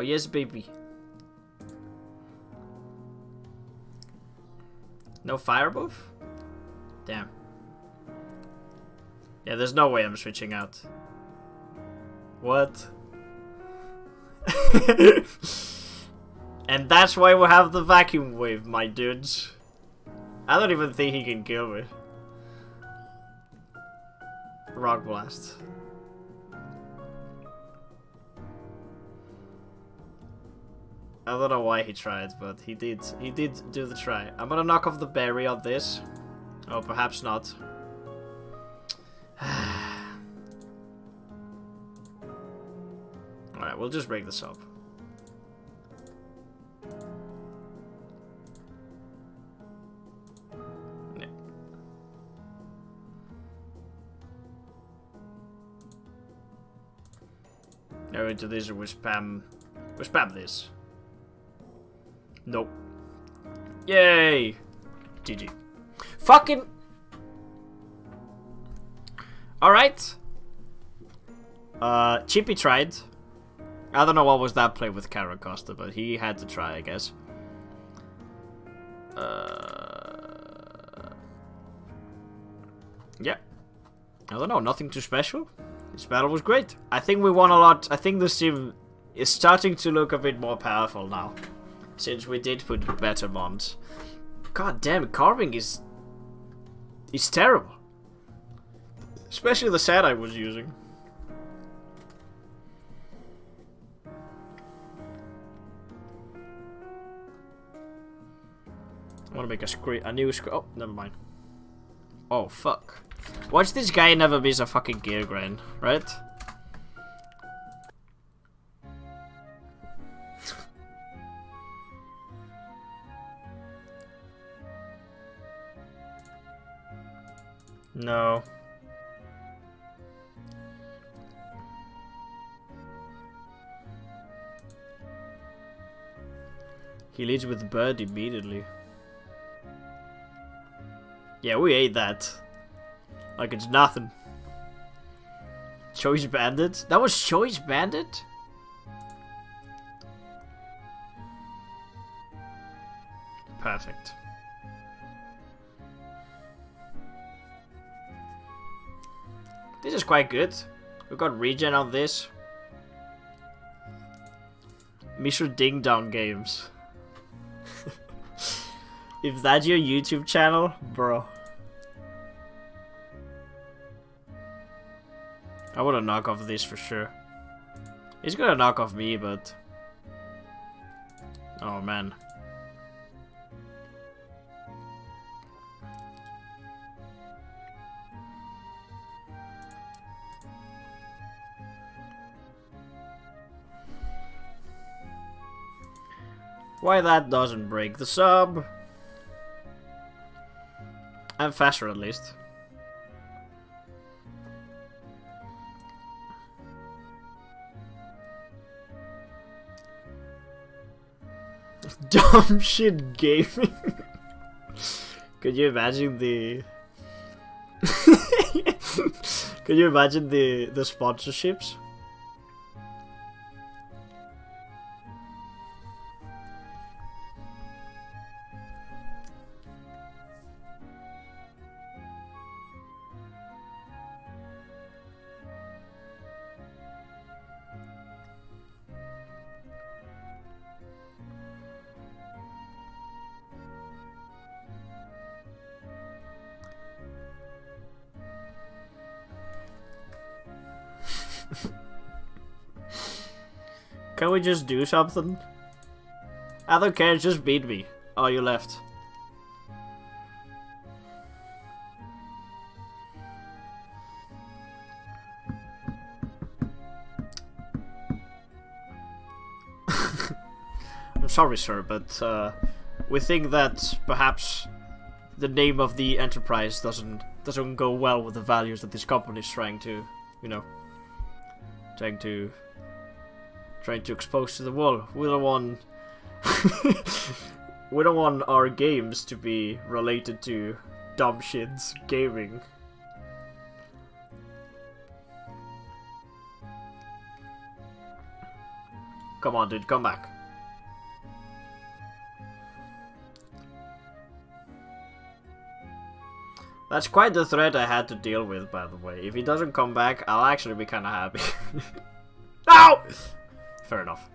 Oh yes, baby. No fire buff? Damn. Yeah, there's no way I'm switching out. What? and that's why we have the vacuum wave, my dudes. I don't even think he can kill me. Rock blast. I don't know why he tried, but he did. He did do the try. I'm gonna knock off the berry on this. Oh, perhaps not. Alright, we'll just break this up. Yeah. Go into this we spam we spam this. Nope. Yay! GG. Fucking Alright. Uh, Chippy tried. I don't know what was that play with Karen Costa, but he had to try, I guess. Uh, yeah. I don't know, nothing too special. This battle was great. I think we won a lot. I think this team is starting to look a bit more powerful now. Since we did put better mons. God damn, Carbink is... is terrible. Especially the set I was using. I want to make a screen, a new screen. Oh, never mind. Oh fuck! Watch this guy never miss a fucking gear grind, right? No. He leads with bird immediately. Yeah, we ate that. Like it's nothing. Choice Bandit? That was Choice Bandit? Perfect. This is quite good. We got regen on this. Mr. Ding Dong Games. If that's your YouTube channel, bro. I wanna knock off this for sure. He's gonna knock off me, but... Oh, man. Why that doesn't break the sub? I'm faster at least. Dumb shit gaming. Could you imagine the Could you imagine the the sponsorships? Can we just do something? I don't care, just beat me. Oh, you left. I'm sorry, sir, but uh, we think that perhaps the name of the enterprise doesn't doesn't go well with the values that this company is trying to, you know, trying to trying to expose to the world. We don't want we don't want our games to be related to dumb shits gaming. Come on, dude, come back. That's quite the threat I had to deal with, by the way. If he doesn't come back, I'll actually be kinda happy. no! Fair enough.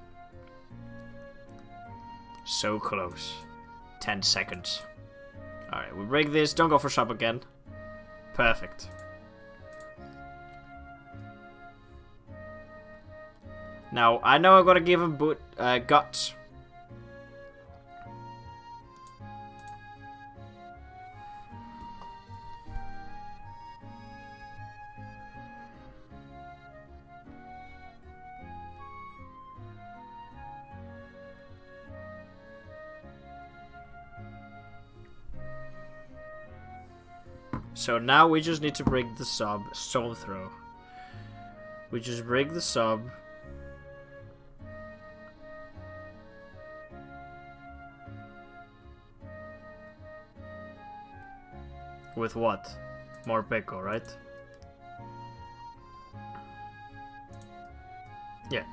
So close. 10 seconds. Alright, we break this. Don't go for shop again. Perfect. Now, I know I'm gonna give him boot, uh, guts. So now we just need to break the sub. Storm throw. We just break the sub. With what? Morpeko, right? Yeah.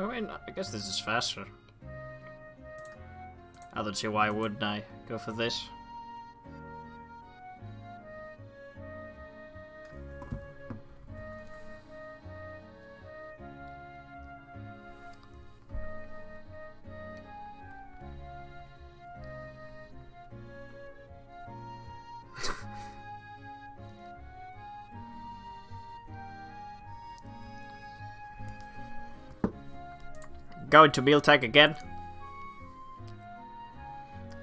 I mean, I guess this is faster. I don't see why wouldn't I go for this. Going to Miltank again.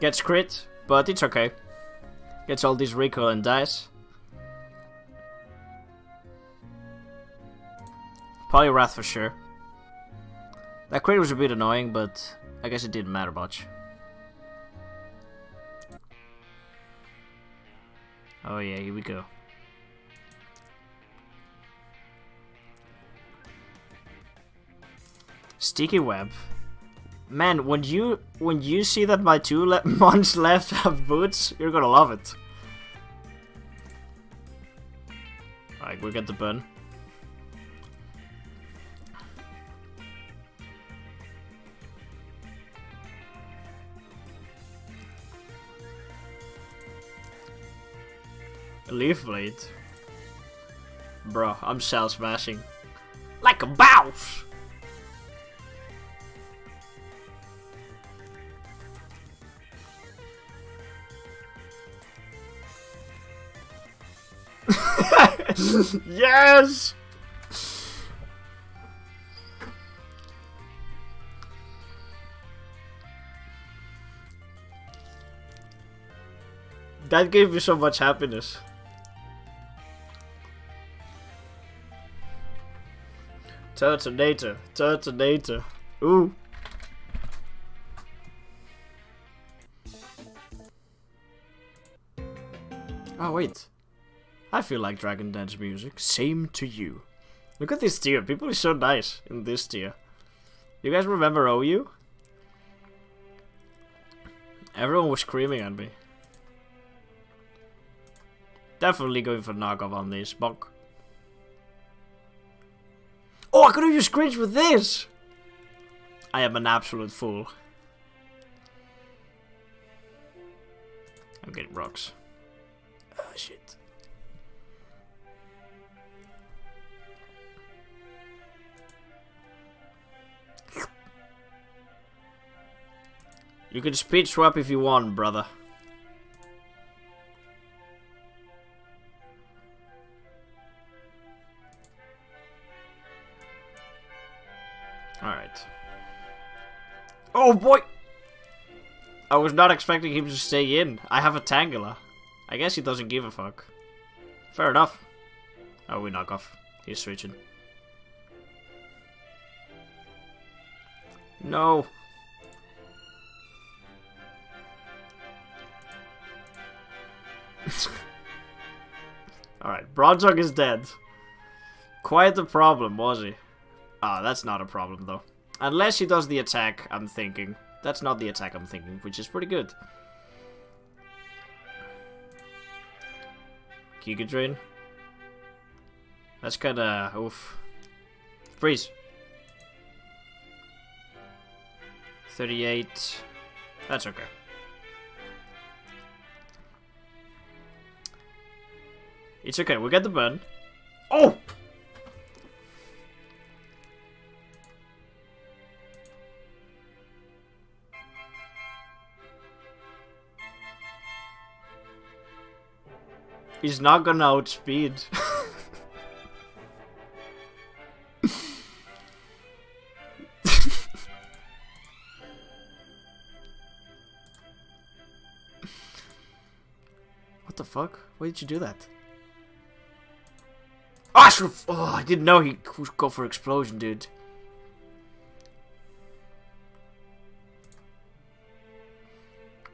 Gets crit, but it's okay. Gets all this recoil and dies. Poliwrath for sure. That crit was a bit annoying, but I guess it didn't matter much. Oh yeah, here we go. Sticky web. Man, when you when you see that my two le months left have boots, you're gonna love it. Alright, we get the burn. Leaf blade. Bro, I'm shell smashing. Like a boss! yes! That gave me so much happiness. Turtonator, Turtonator. Ooh. Oh, wait. I feel like Dragon Dance music. Same to you. Look at this tier. People are so nice in this tier. You guys remember OU? Everyone was screaming at me. Definitely going for knockoff on this. Bonk. Oh, I could have used cringe with this! I am an absolute fool. I'm getting rocks. Oh, shit. You can speed swap if you want, brother. Alright. Oh boy! I was not expecting him to stay in. I have a Tangela. I guess he doesn't give a fuck. Fair enough. Oh, we knock off. He's switching. No. Alright, Bronzong is dead. Quite the problem, was he? Ah, that's not a problem, though. Unless he does the attack I'm thinking. That's not the attack I'm thinking, which is pretty good. Giga Drain. That's kinda... oof. Freeze. 38. That's okay. It's okay, we get the burn. Oh! He's not gonna outspeed. what the fuck? Why did you do that? Should. Oh, I didn't know he could go for explosion, dude.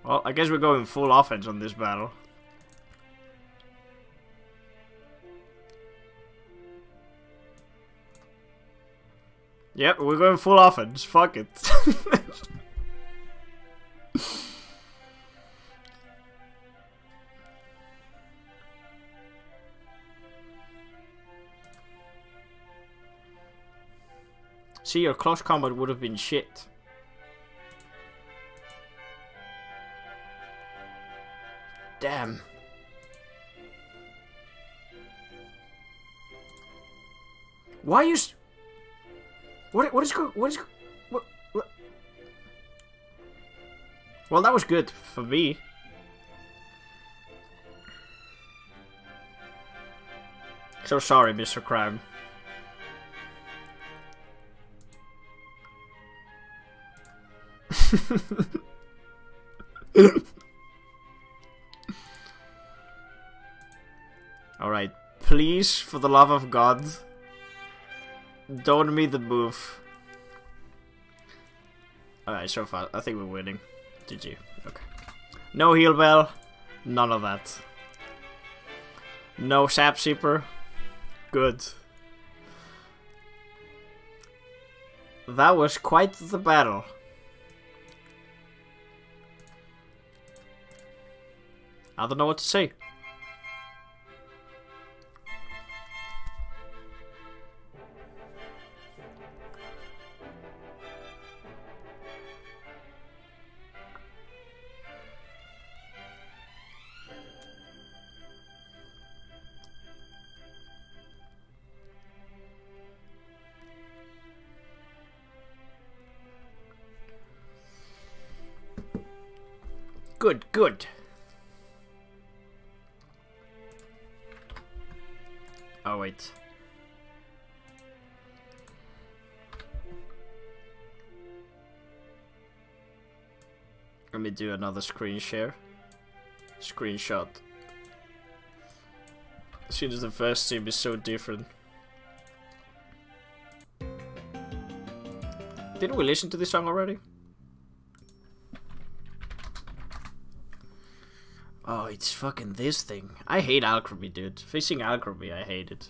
Well, I guess we're going full offense on this battle. Yep, we're going full offense. Fuck it. See, your close combat would have been shit. Damn. Why are you... What, what is... What is... What, what? Well, that was good for me. So sorry, Mr. Crime. Alright, please, for the love of God, don't me the move. Alright, so far, I think we're winning. GG. Okay. No heal bell, none of that. No sap sipper. Good. That was quite the battle. I don't know what to say. Good, good. Another screen share. Screenshot. Seems the first team is so different. Didn't we listen to this song already? Oh, it's fucking this thing. I hate Alcremie, dude. Facing Alcremie, I hate it.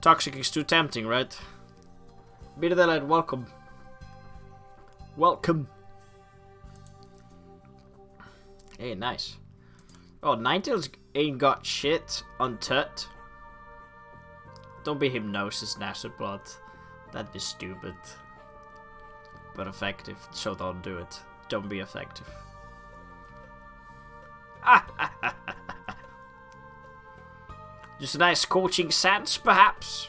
Toxic is too tempting, right? Beat the light, welcome. Welcome. Hey, nice. Oh, Ninetales ain't got shit on Tut. Don't be Hypnosis, Nasher Blood. That'd be stupid. But effective, so don't do it. Don't be effective. Just a nice scorching sands, perhaps?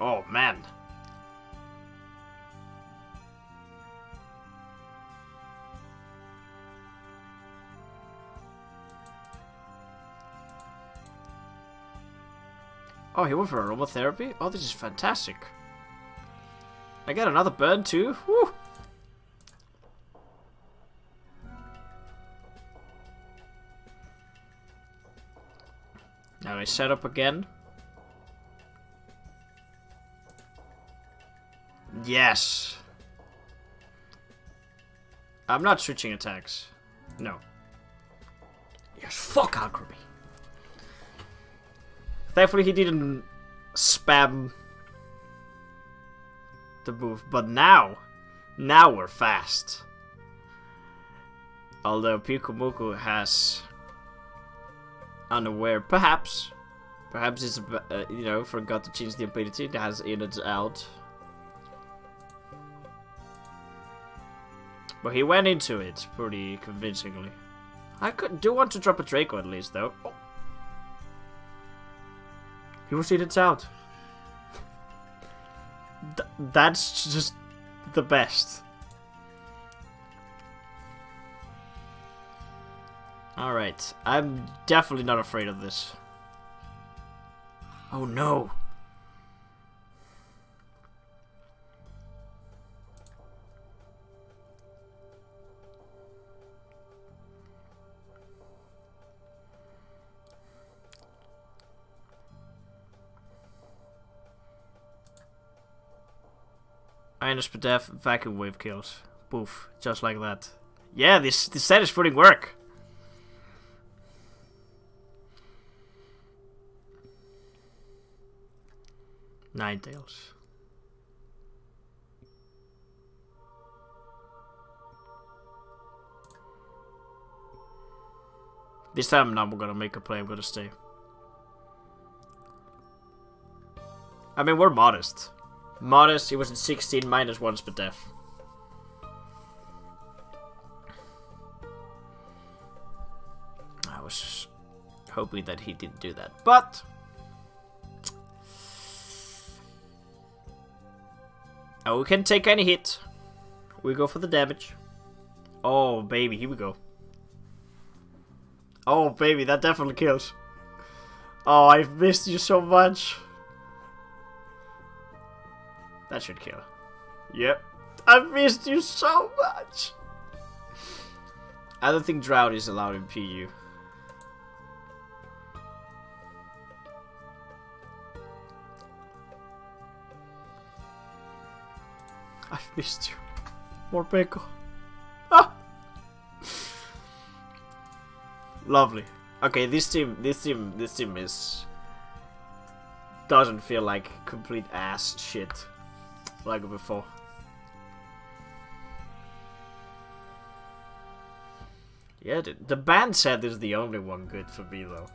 Oh, man. Oh, he went for aromatherapy? Oh, this is fantastic. I get another burn too? Woo! Now I set up again. Yes. I'm not switching attacks. No. Yes, fuck Alcremie. Thankfully he didn't spam the move, but now, now we're fast. Although Pyukumuku has unaware, perhaps, perhaps it's uh, you know forgot to change the ability that has in and out. But he went into it pretty convincingly. I could do want to drop a Draco at least though. He was in its out. Th that's just the best. Alright, I'm definitely not afraid of this. Oh no! Minus per def, vacuum wave kills. Poof, just like that. Yeah, this, this set is work. Ninetales. This time I'm not gonna make a play, I'm gonna stay. I mean, we're modest. Modest, he was at 16 minus 1 per death. I was hoping that he didn't do that, but... Oh, we can take any hit. We go for the damage. Oh, baby, here we go. Oh, baby, that definitely kills. Oh, I've missed you so much. That should kill. Yep. I've missed you so much. I don't think Drought is allowed in PU. I've missed you. Morpeko. Ah! Lovely. Okay, this team, this team, this team is doesn't feel like complete ass shit like before. Yeah, the, the band set is the only one good for me though.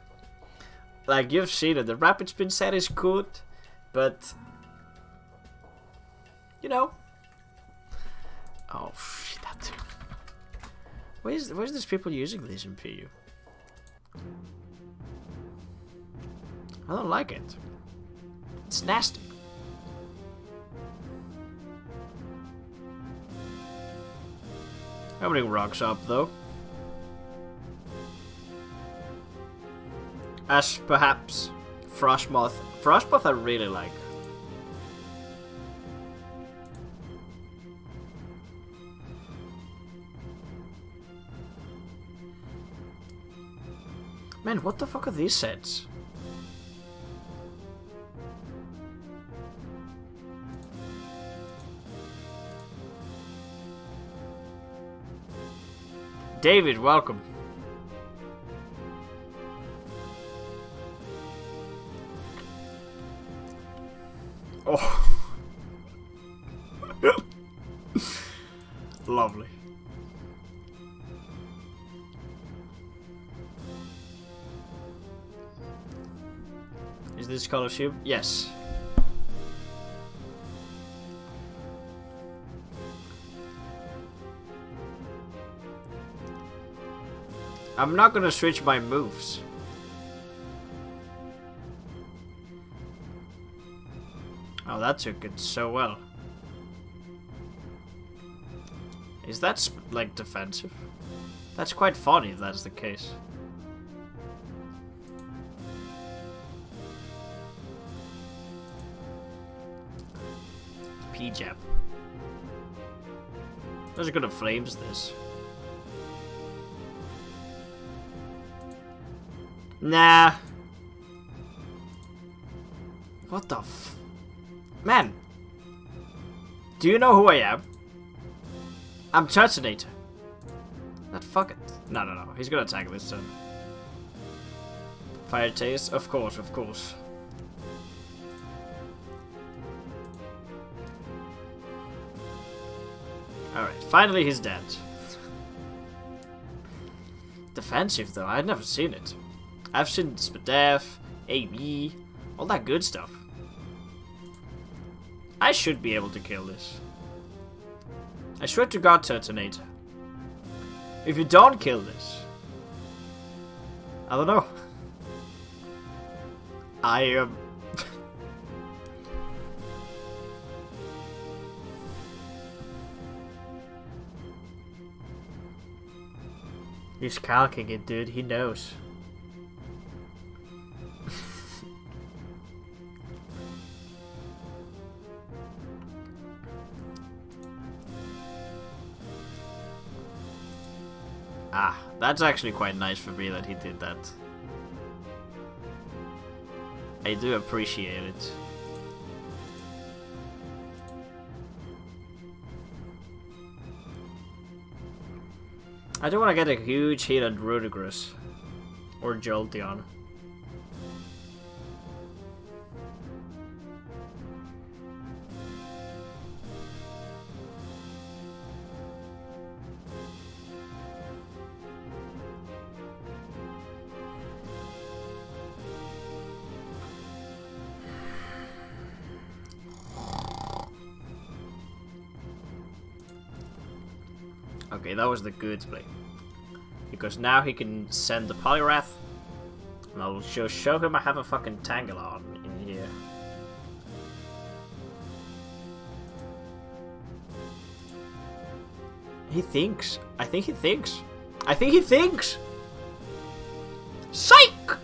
Like you've seen it, the rapid spin set is good, but you know. Oh shit, that too. Where's where's these people using this in PU? I don't like it. It's nasty. Many rocks up though? As perhaps Frosmoth. Frosmoth I really like. Man, what the fuck are these sets? David, welcome. Oh. Lovely. This scholarship? Yes. I'm not gonna switch my moves. Oh, that took it so well. Is that, like, defensive? That's quite funny if that's the case. P-Jab. Those are gonna flames this. Nah. What the f... Man. Do you know who I am? I'm Turtonator. That fuck it. No, no, no. He's gonna attack this turn. Fire taste? Of course, of course. Finally he's dead. Defensive though, I'd never seen it. I've seen Spadef, AB, all that good stuff. I should be able to kill this. I swear to god, Turtonator. If you don't kill this... I don't know. I, um... He's calking it, dude. He knows. ah, that's actually quite nice for me that he did that. I do appreciate it. I don't want to get a huge hit on Rudigress. Or Jolteon. That was the good play. Because now he can send the Poliwrath, And I'll just show him I have a fucking Tangela in here. He thinks. I think he thinks. I think he thinks! Psych!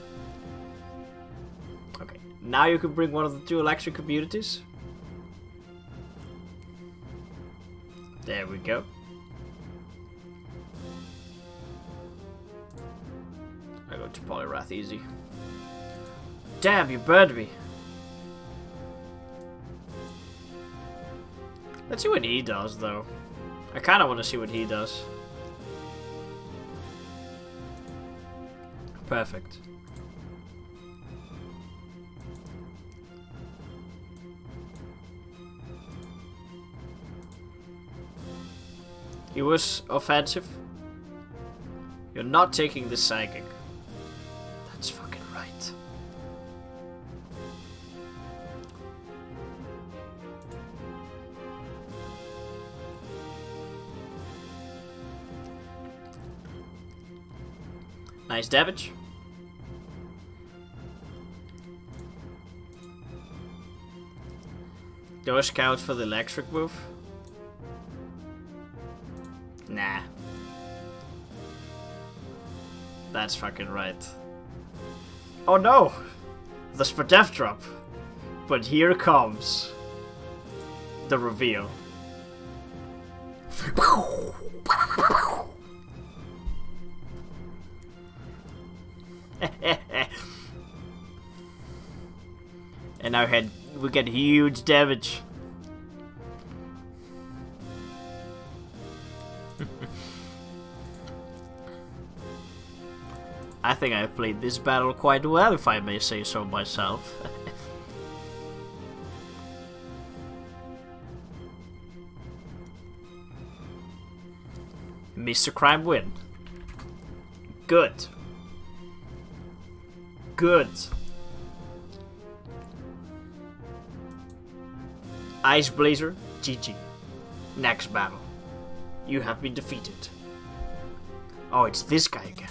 Okay, now you can bring one of the two electric communities. There we go. Poliwrath easy. Damn, you burned me. Let's see what he does, though. I kind of want to see what he does. Perfect. He was offensive. You're not taking the psychic. Nice damage. Those count for the electric move? Nah. That's fucking right. Oh no! The Spadef drop. But here comes the reveal. Head we get huge damage. I think I played this battle quite well, if I may say so myself. Mr. Crime win. Good. Good. Ice Blazer, GG. Next battle. You have been defeated. Oh, it's this guy again.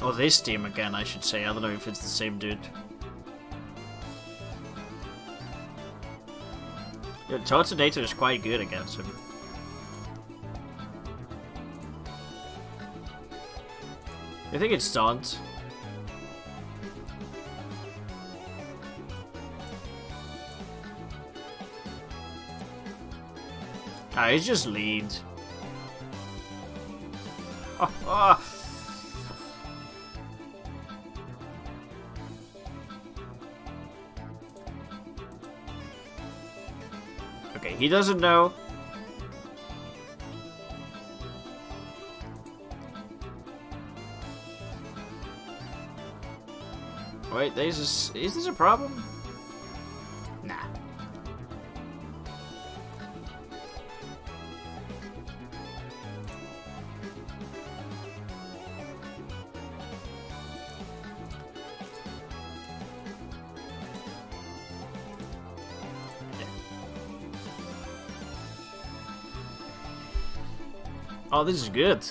Oh, this team again, I should say. I don't know if it's the same dude. Yeah, Turtonator is quite good against him. I think it's Daunt. Ah, he's just lead. Okay, he doesn't know. There's a, is this a problem? Nah. Oh, this is good.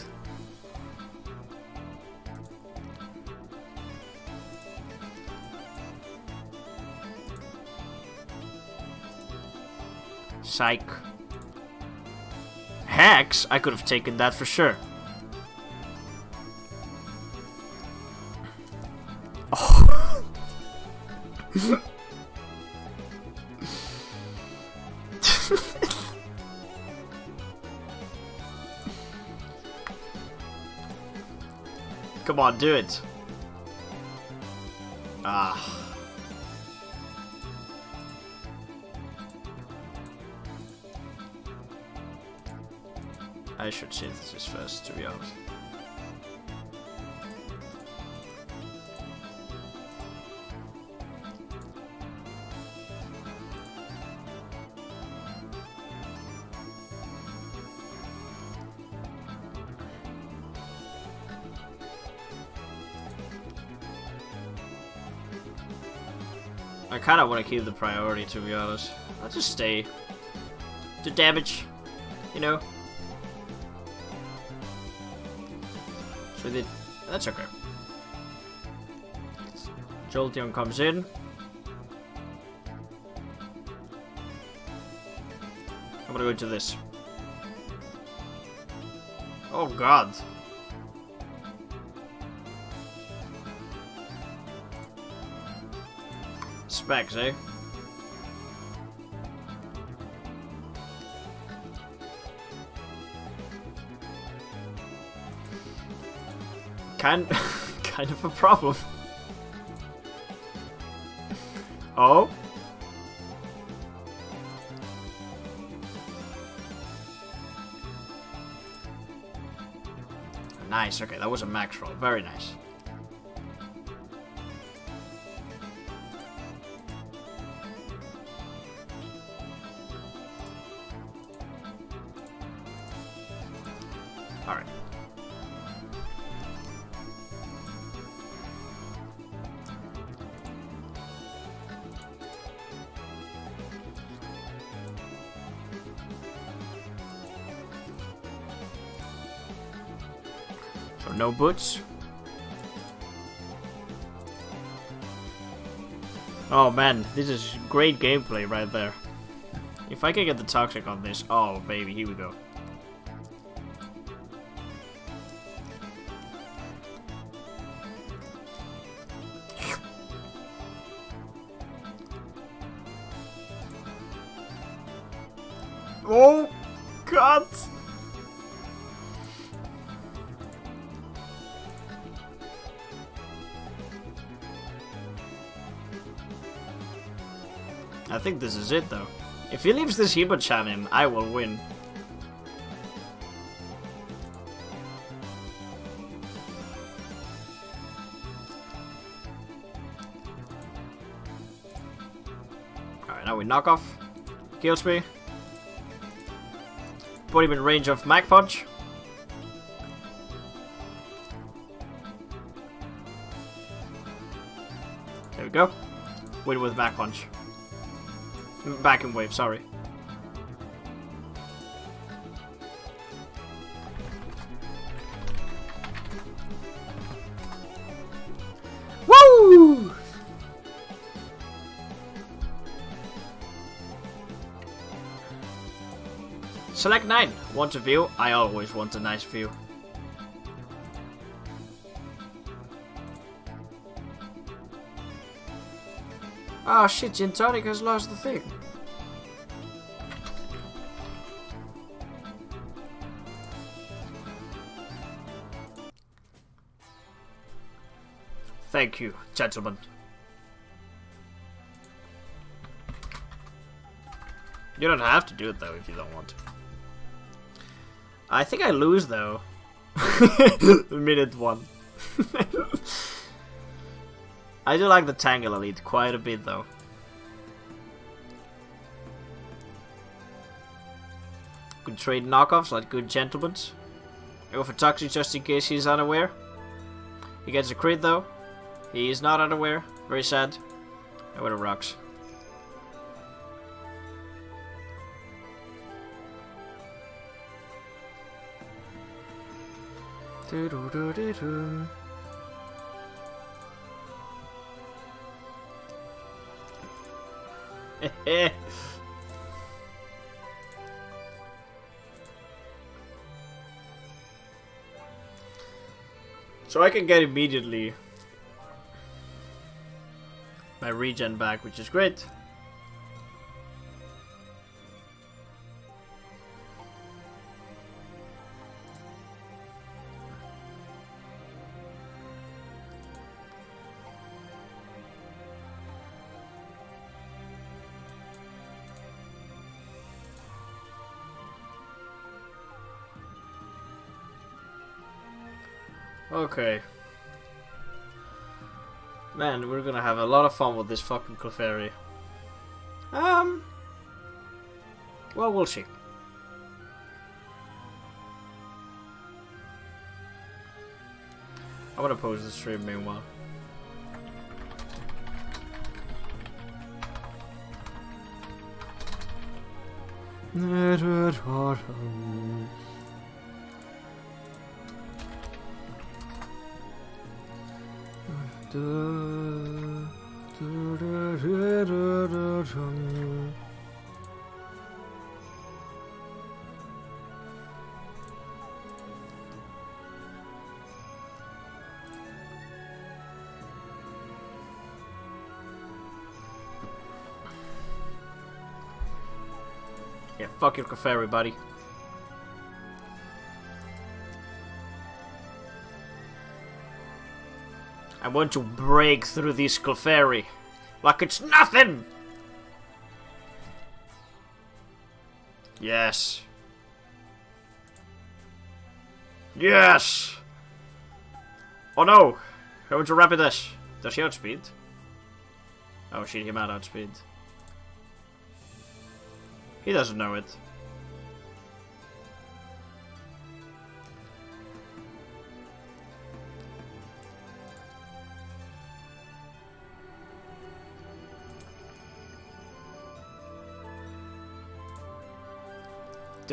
Psych. Hex? I could have taken that for sure. Oh. Come on, do it. I should synthesis first, to be honest. I kind of want to keep the priority, to be honest. I'll just stay. Do damage, you know? So they, that's okay. Jolteon comes in. I'm gonna go into this. Oh god. Specs, eh? Kind, kind of a problem. Oh? Nice, okay, that was a max roll. Very nice. Boots. Oh man, this is great gameplay right there. If I can get the toxic on this, oh baby, here we go. It though. If he leaves this Hitmonchan in, I will win. Alright, now we knock off. Kills me. Put him in range of Mach Punch. There we go. Win with Mach Punch. Back in wave, sorry. Woo! Select 9. Want a view? I always want a nice view. Oh, shit, Gin Tonic has lost the thing. Thank you, gentlemen. You don't have to do it though if you don't want to. I think I lose though. Minute one. I do like the Tangle Elite quite a bit though. Could trade knockoffs like good gentlemen. Go for Toxic just in case he's unaware. He gets a crit though. He is not unaware. Very sad. I would have rocks. Do -do -do -do -do. So I can get immediately my regen back, which is great. Okay. Man, we're gonna have a lot of fun with this fucking Clefairy. Um... Well, we'll see. I'm gonna pause the stream meanwhile. Yeah, fuck your Clefairy, buddy. Want to break through this Clefairy like it's nothing! Yes. Yes! Oh no! I want to Rapidash. Does she outspeed? Oh, she came out outspeed. He doesn't know it.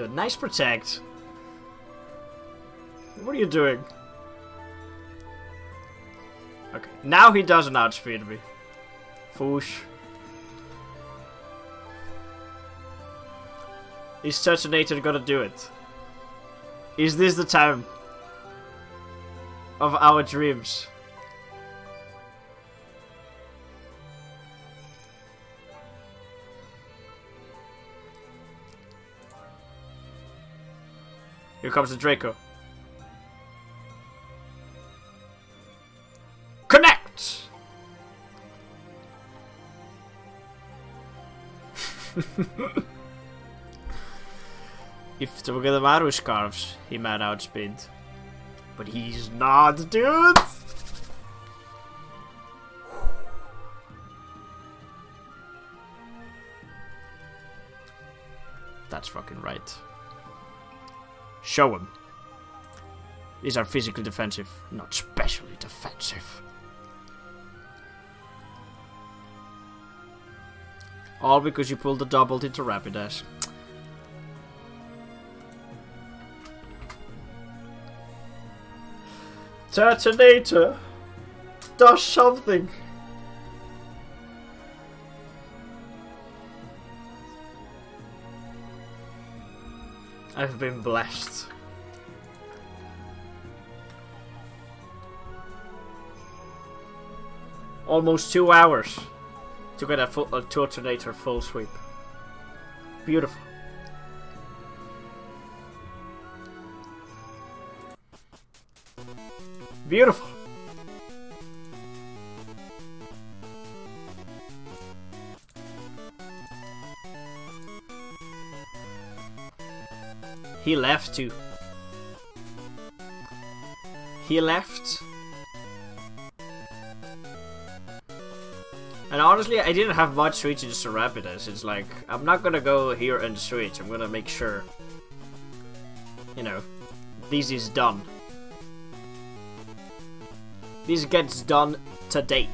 Nice protect. What are you doing? Okay, now he doesn't outspeed me. Foosh. Is Turtonator gonna do it? Is this the time of our dreams? Here comes the Draco. Connect! if get the Maru scarves, he might outspeed. But he's not, dude! That's fucking right. Show him. These are physically defensive, not specially defensive. All because you pulled the double into Rapidash. Turtonator does something. I've been blessed. Almost two hours to get a, full, a Turtonator full sweep. Beautiful. Beautiful. He left too. He left. And honestly, I didn't have much switches to Rapidash. It's like, I'm not gonna go here and switch. I'm gonna make sure, you know, this is done. This gets done today.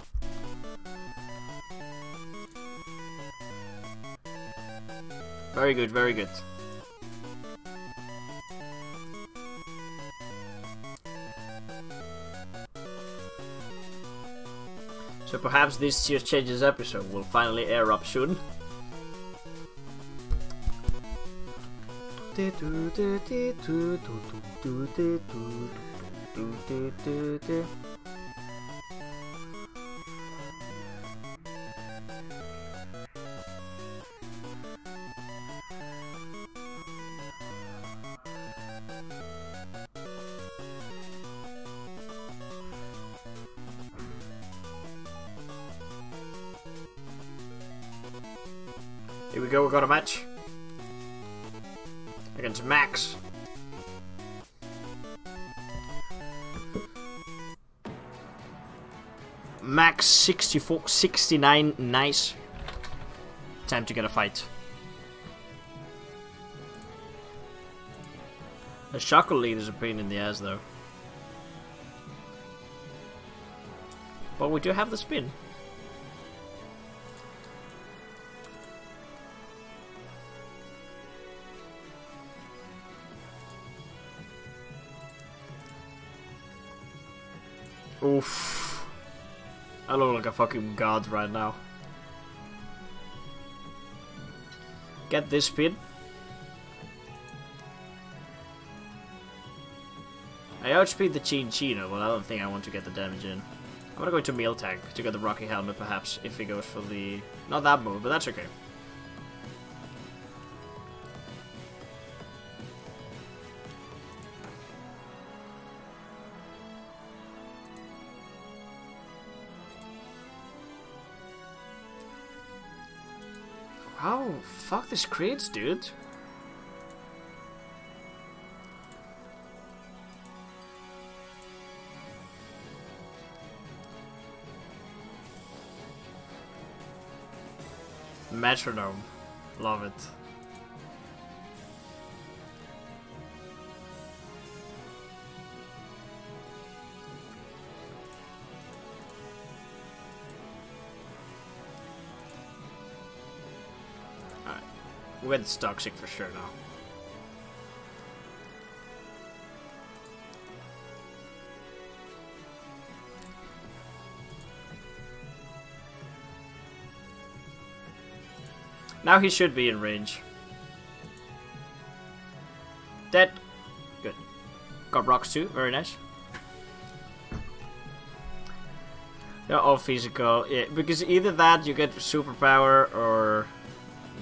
Very good, very good. So perhaps this Tears Changes episode will finally air up soon. Got a match. Against Max. Max 64, 69, nice. Time to get a fight. The Shuckle lead is a pain in the ass though. But we do have the spin. Oof. I look like a fucking god right now. Get this spin. I outspeed the Cinccino, but I don't think I want to get the damage in. I'm gonna go into Miltank to get the Rocky Helmet, perhaps, if he goes for the... Not that move, but that's okay. Fuck this crits, dude. Metronome. Love it. We went Toxic for sure now. Now he should be in range. Dead. Good. Got rocks too. Very nice. They're all physical. Yeah, because either that you get superpower or,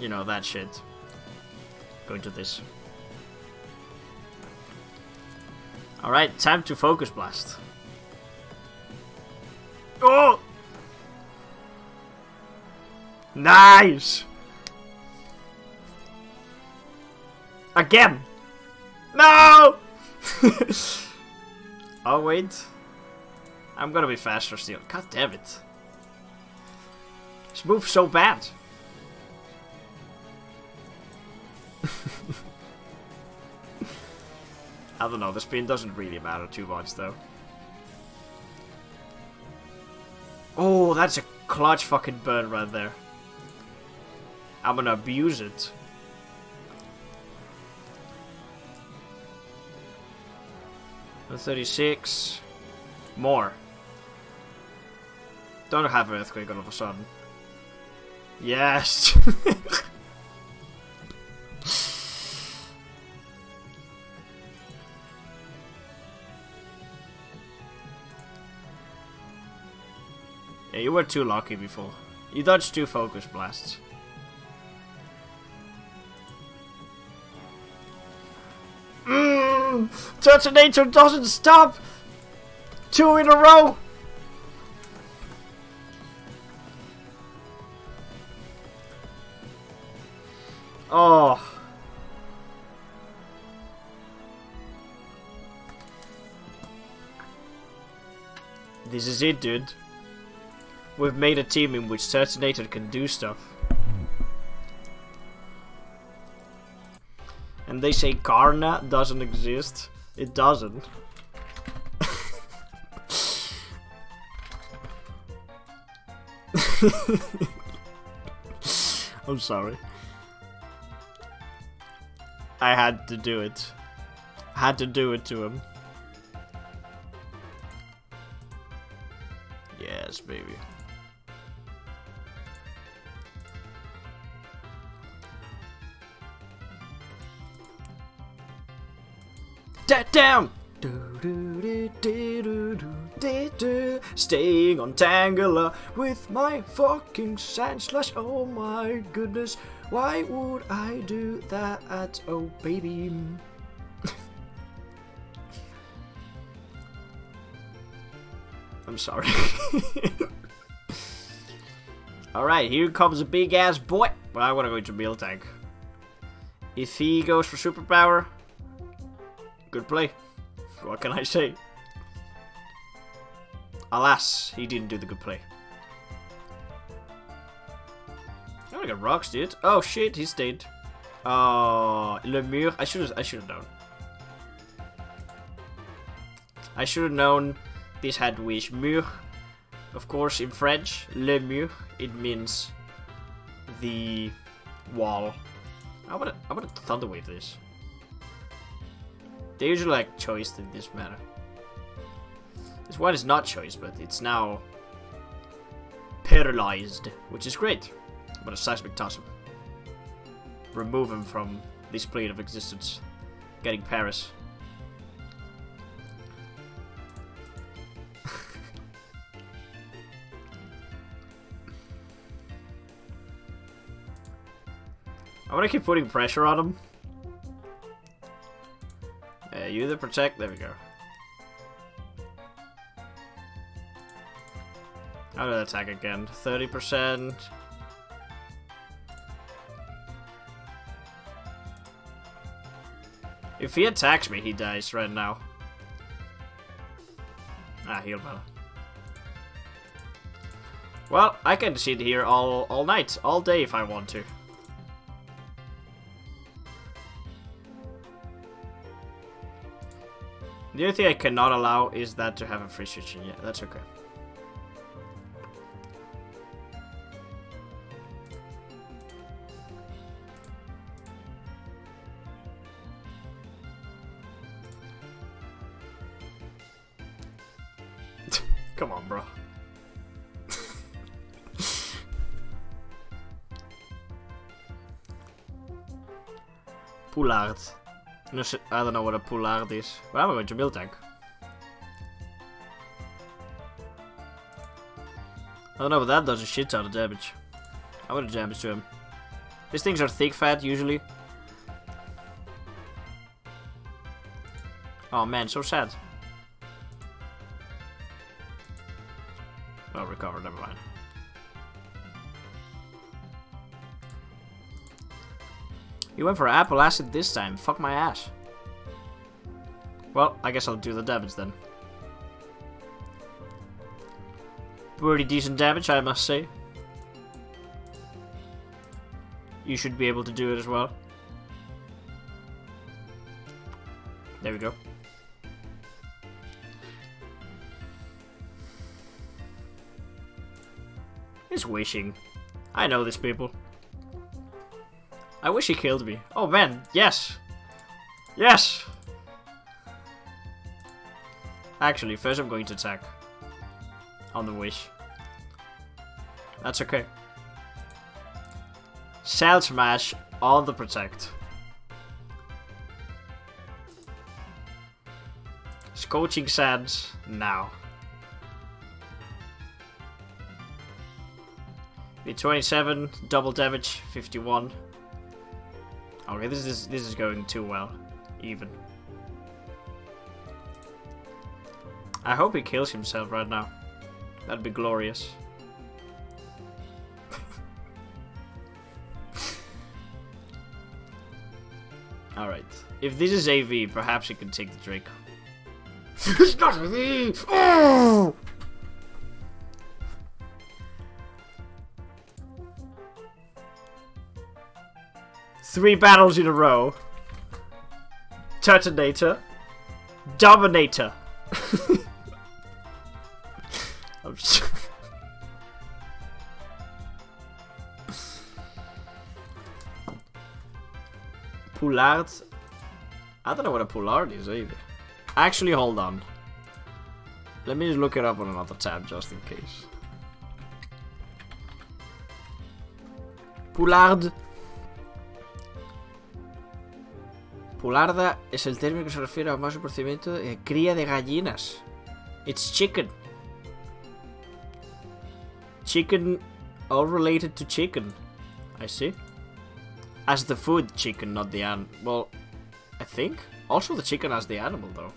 you know, that shit. Go into this. Alright, time to focus blast. Oh! Nice! Again! No! oh, wait. I'm gonna be faster still. God damn it. This move's so bad. I don't know, the spin doesn't really matter too much though. Oh, that's a clutch fucking burn right there. I'm gonna abuse it. 36. More. Don't have Earthquake all of a sudden. Yes! you were too lucky before. You dodged two Focus Blasts. Mmm! Turtonator doesn't stop! Two in a row! Oh. This is it, dude. We've made a team in which Turtonator can do stuff. And they say Karna doesn't exist. It doesn't. I'm sorry. I had to do it. I Had to do it to him. Yes, baby. Da down! Staying on Tangela with my fucking sand slash. Oh my goodness, why would I do that? Oh baby. I'm sorry. Alright, here comes a big ass boy. But I want to go into Miltank. If he goes for superpower, good play. What can I say? Alas, he didn't do the good play. Oh, I'm gonna rocks, dude. Oh shit, he stayed. Oh, Le Mur. I should have. I should have known. I should have known this had wish. Mur, of course, in French, Le Mur, it means the wall. I would I would thunderwave this. They usually like choice in this matter. This one is not choice, but it's now paralyzed, which is great. But a seismic toss him. Remove him from this plane of existence. Getting Paris. I want to keep putting pressure on him. You the protect. There we go. How did attack again? 30%. If he attacks me, he dies right now. Ah, heal mana. Well, I can sit here all all night, all day if I want to. The only thing I cannot allow is that to have a free switching. Yeah, that's okay. Come on, bro. Poulard. I don't know what a Poulard is. Well, I'm going to build tank. I don't know, but that does a shit ton of damage. I would have damage to him. These things are thick fat usually. Oh man, so sad. Oh, recover, never mind. You went for apple acid this time. Fuck my ass. Well, I guess I'll do the damage then. Pretty decent damage, I must say. You should be able to do it as well. There we go. He's wishing. I know this people. I wish he killed me. Oh man, yes! Yes! Actually, first I'm going to attack. On the wish. That's okay. Shell Smash on the Protect. Scorching Sands now. The 27, double damage, 51. Okay, this is this is going too well. Even. I hope he kills himself right now. That'd be glorious. Alright. If this is AV, perhaps he can take the Drake. it's not AV! Oh! Three battles in a row. Turtonator. Dominator. I'm. Poulard. I don't know what a Poulard is either. Actually, hold on. Let me just look it up on another tab just in case. Poulard Pularda es el término que se refiere a más procedimiento de cría de gallinas. It's chicken. Chicken, all related to chicken. I see. As the food chicken, not the an. Well, I think. Also the chicken as the animal, though.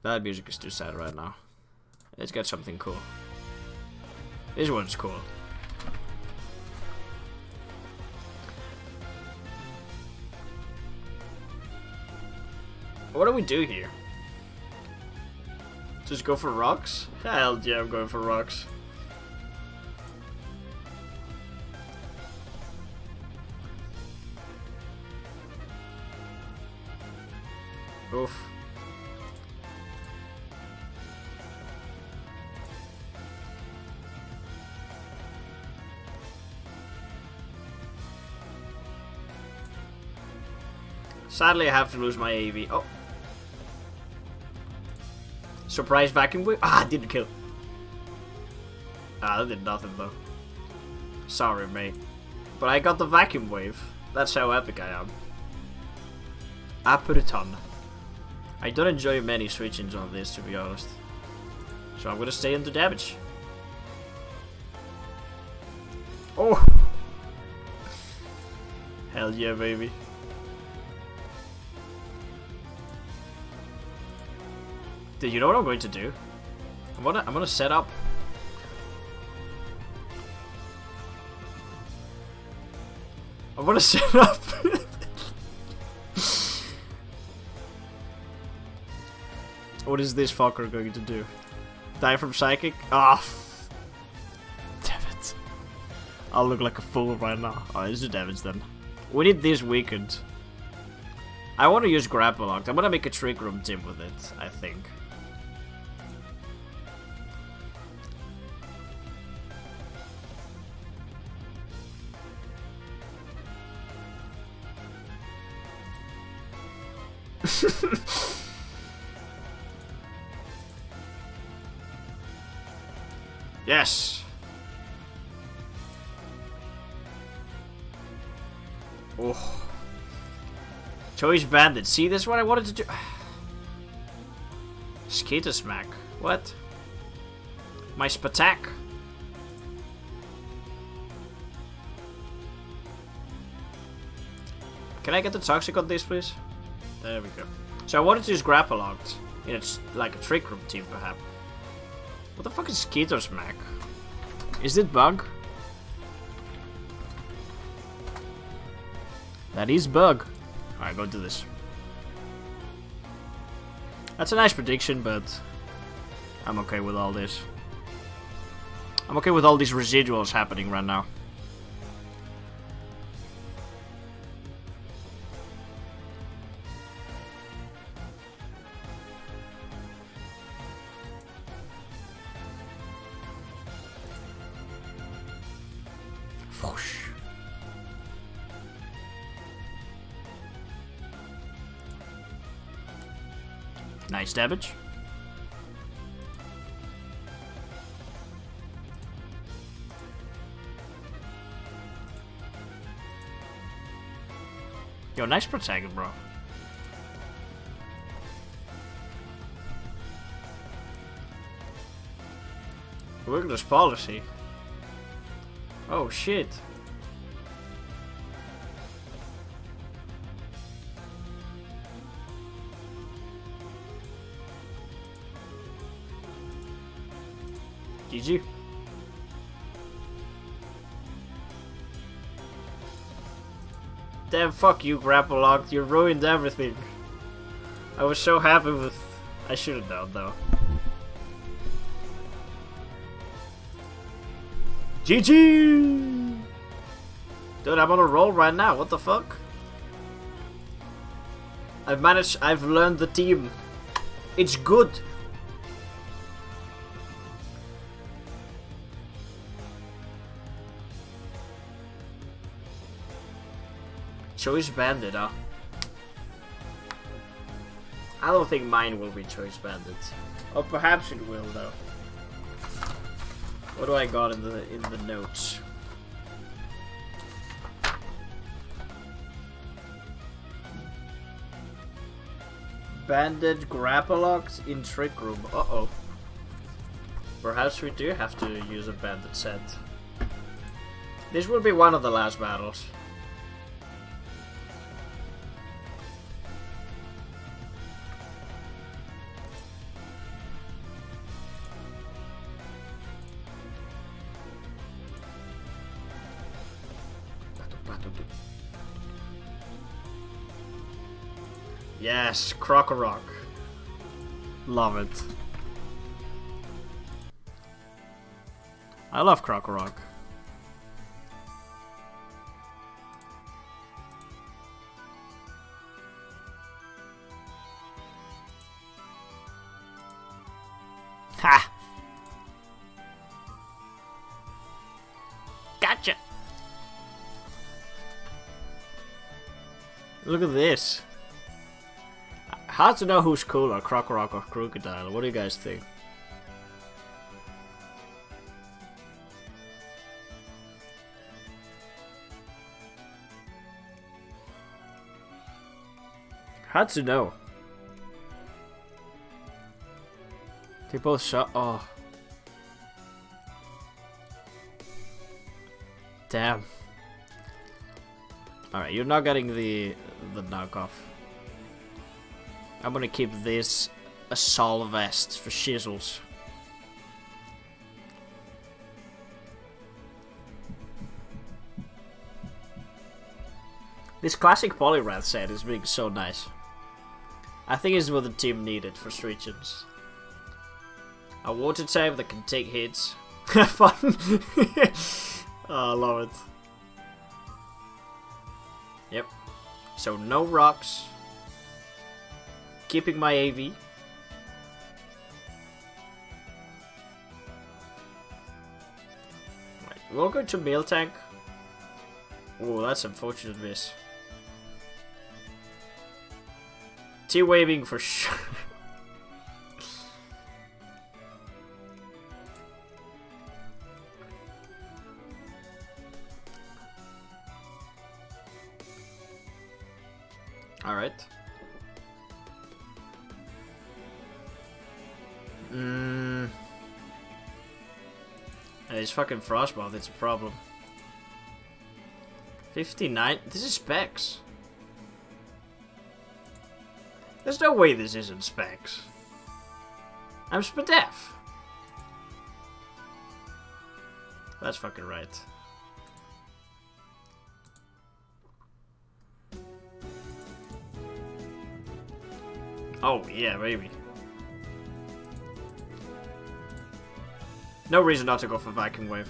That music is too sad right now. Let's get something cool. This one's cool. What do we do here? Just go for rocks? Hell yeah, I'm going for rocks. Oof. Sadly, I have to lose my AV. Oh. Surprise vacuum wave? Ah, didn't kill. Ah, that did nothing though. Sorry, mate. But I got the vacuum wave. That's how epic I am. Aperiton. I don't enjoy many switchings on this, to be honest. So I'm gonna stay into damage. Oh! Hell yeah, baby. Dude, you know what I'm going to do? I'm gonna I'm gonna set up I'm gonna set up What is this fucker going to do? Die from psychic? Ah oh, Damn it. I'll look like a fool right now. Oh, this is damage then. We need this weakened. I want to use Grapploct. I'm gonna make a trick room gym with it, I think. yes. Oh. Choice Bandit. See, this is what I wanted to do. Skitter Smack. What? My Spatak. Can I get the Toxic on this, please? There we go. So I wanted to use Grapploct. It's like a Trick Room team, perhaps. What the fuck is Skitter Smack? Is it bug? That is bug. Alright, go do this. That's a nice prediction, but I'm okay with all this. I'm okay with all these residuals happening right now. Nice damage. Yo, nice protagonist, bro. Look at this policy. Oh shit. GG. Damn, fuck you, Grapploct. You ruined everything. I was so happy with... I should have known, though. GG! Dude, I'm on a roll right now. What the fuck? I've managed... I've learned the team. It's good. Choice Bandit, huh? I don't think mine will be Choice Bandit. Or perhaps it will, though. What do I got in the in the notes? Banded Grapploct in Trick Room. Uh-oh. Perhaps we do have to use a banded set. This will be one of the last battles. Yes, Crocorock. Love it. I love Crocorock. Ha! Gotcha! Look at this. Hard to know who's cooler, Crocorock or Crocodile. What do you guys think? Hard to know. They both shot. Oh. Damn. Alright, you're not getting the the knockoff. I'm gonna keep this a Sol vest for shizzles. This classic Poliwrath set is being so nice. I think it's what the team needed for Strichens. A water type that can take hits. Fun! oh, I love it. Yep. So no rocks. Keeping my AV. Right, we'll go to Miltank. Oh, that's unfortunate miss. T-waving for sure. fucking Frosmoth, it's a problem. 59? This is specs. There's no way this isn't specs. I'm Spadef. That's fucking right. Oh, yeah, maybe. No reason not to go for Viking Wave.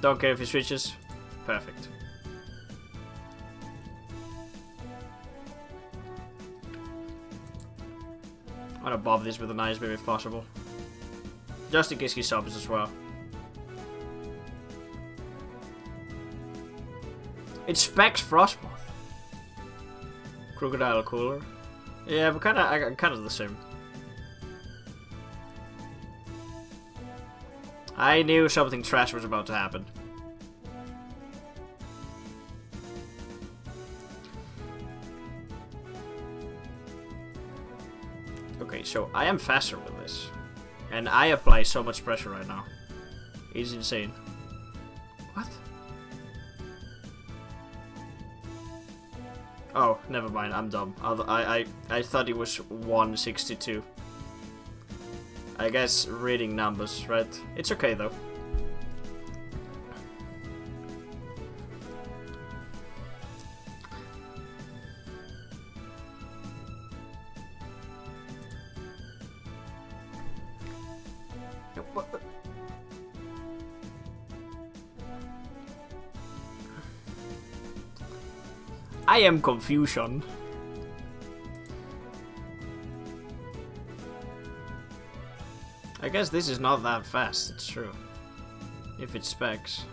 Don't care if he switches. Perfect. I'm gonna bob this with an Beam if possible. Just in case he subs as well. It specs Frosmoth. Crocodile cooler. Yeah, but kind of, kind of the same. I knew something trash was about to happen. Okay, so I am faster with this. And I apply so much pressure right now. It's insane. What? Oh, never mind. I'm dumb. I, I, I thought it was 162. I guess reading numbers, right? It's okay though. I am confusion. Guess this is not that fast, it's true. If it specs.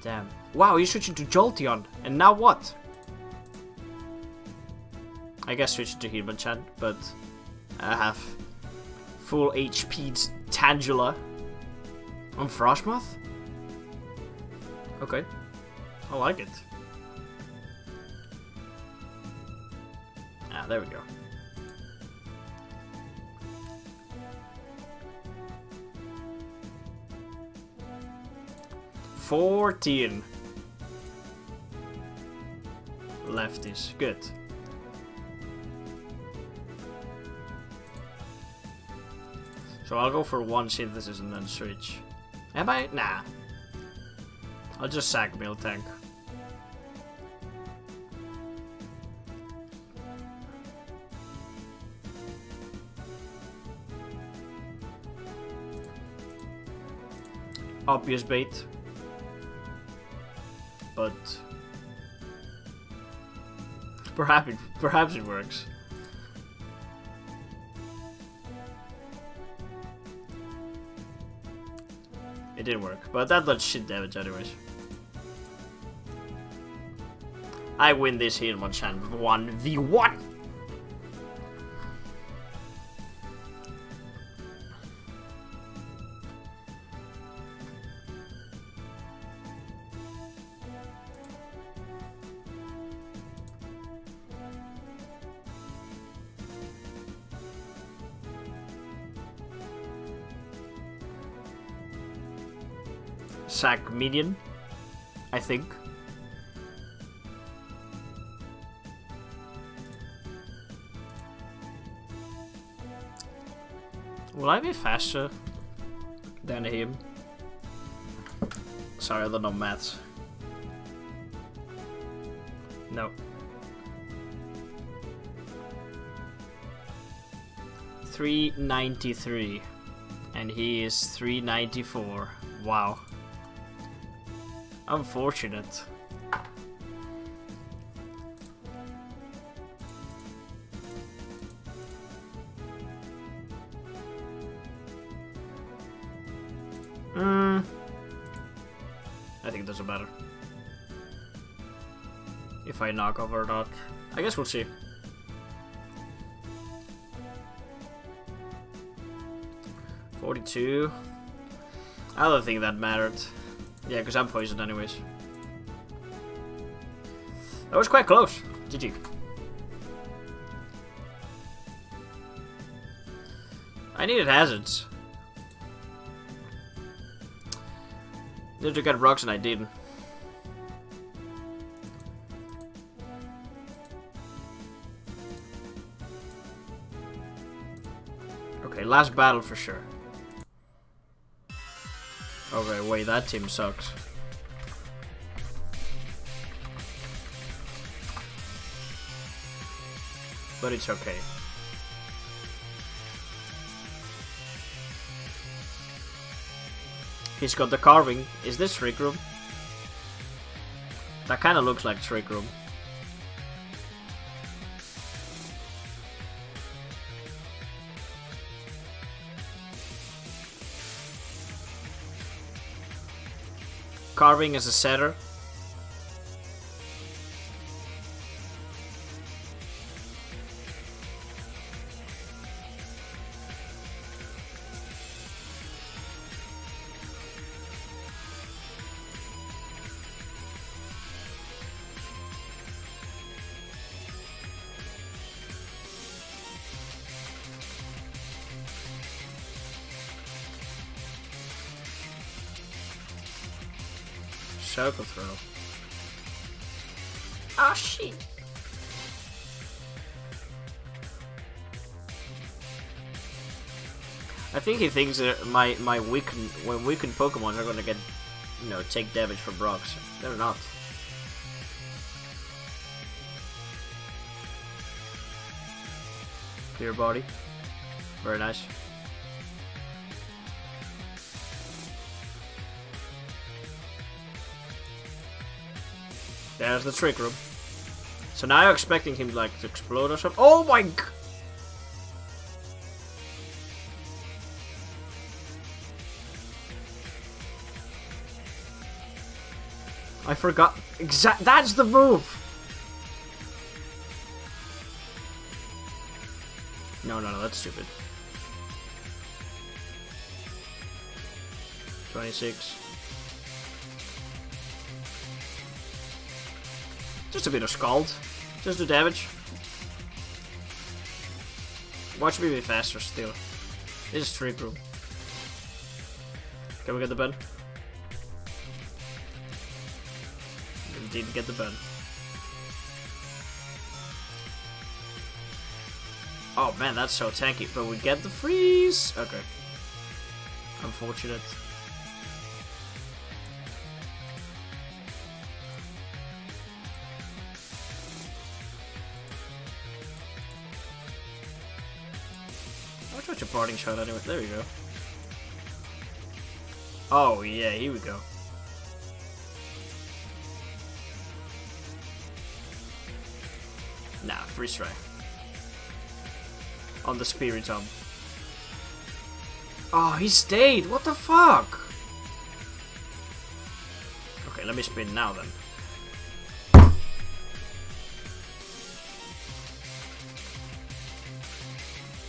Damn. Wow, he's switching to Jolteon. And now what? I guess switch to Hitmonchan, but I have full HP'd Tangela. On Frosmoth? Okay. I like it. Ah, there we go. Fourteen. Left is Good. So I'll go for one synthesis and then switch. Am I? Nah. I'll just sack build Miltank. Obvious bait. But perhaps it, perhaps it works. It didn't work, but that does shit damage anyways. I win this here in one chance. 1v1! Sack median, I think. Will I be faster than him? Sorry, I don't know maths. No. Three ninety three, and he is three ninety four. Wow. Unfortunate. Hmm. I think it doesn't matter. If I knock over or not. I guess we'll see. Forty-two. I don't think that mattered. Yeah, because I'm poisoned anyways. That was quite close. GG. I needed hazards. Did you get rocks and I didn't. Okay, last battle for sure. Okay, wait, that team sucks. But it's okay. He's got the Carbink. Is this Trick Room? That kind of looks like Trick Room. Carbink as a setter. He thinks that my my weakened when weakened Pokemon are gonna get you know take damage from rocks. They're not. Clear body. Very nice. There's the trick room. So now you're expecting him like to explode or something. Oh my god! Forgot. Exact. That's the move. No, no, no. That's stupid. 26. Just a bit of scald. Just do damage. Watch me be faster still. This is trick room. Can we get the button? Indeed, get the button. Oh man, that's so tanky. But we get the freeze! Okay. Unfortunate. I'll try a parting shot anyway. There we go. Oh yeah, here we go. Freeze try. On the Spiritomb. Oh, ah, he stayed! What the fuck? Okay, let me spin now then.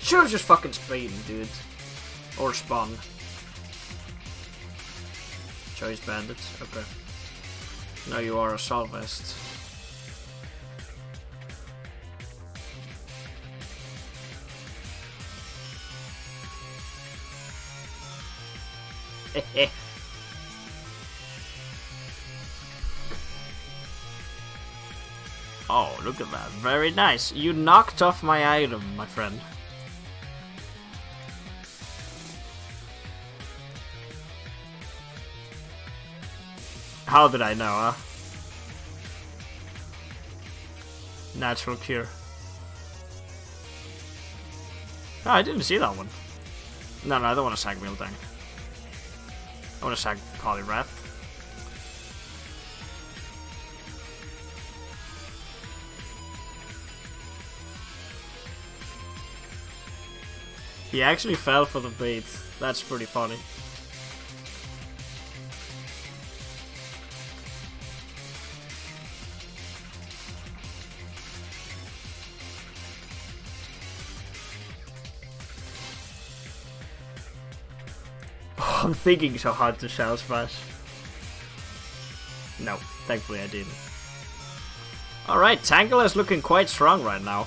Should've just fucking spin, dude. Or spun. Choice bandit, okay. Now you are a Salvest. oh, look at that. Very nice. You knocked off my item, my friend. How did I know, huh? Natural cure. Oh, I didn't see that one. No, no, I don't want a sag Miltank. I want to sag Poliwrath. He actually fell for the bait. That's pretty funny. Thinking so hard to Shell Smash. No, thankfully I didn't. Alright, Tangela is looking quite strong right now.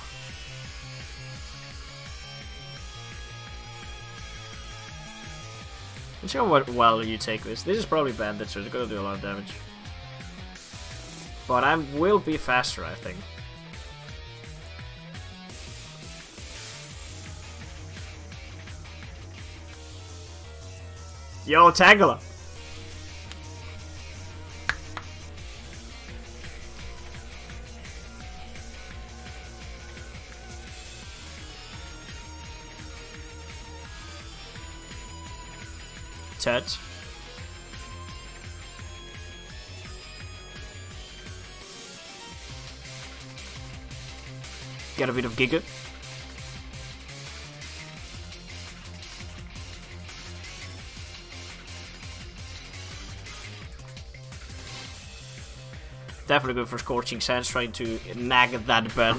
Let's see how well you take this. This is probably Bandit, so it's gonna do a lot of damage. But I will be faster, I think. Yo, Tangela. Touch. Get a bit of Giga. Definitely good for Scorching Sands, trying to nag that burn.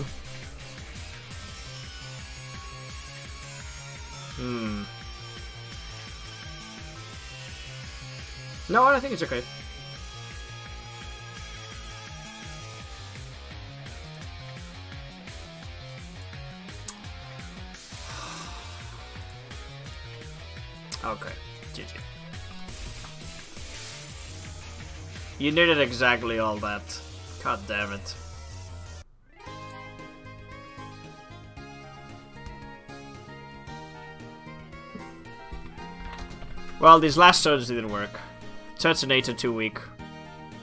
Hmm. No, I think it's. Okay, You needed exactly all that. God damn it. Well, these last turns didn't work. Turtonator too weak.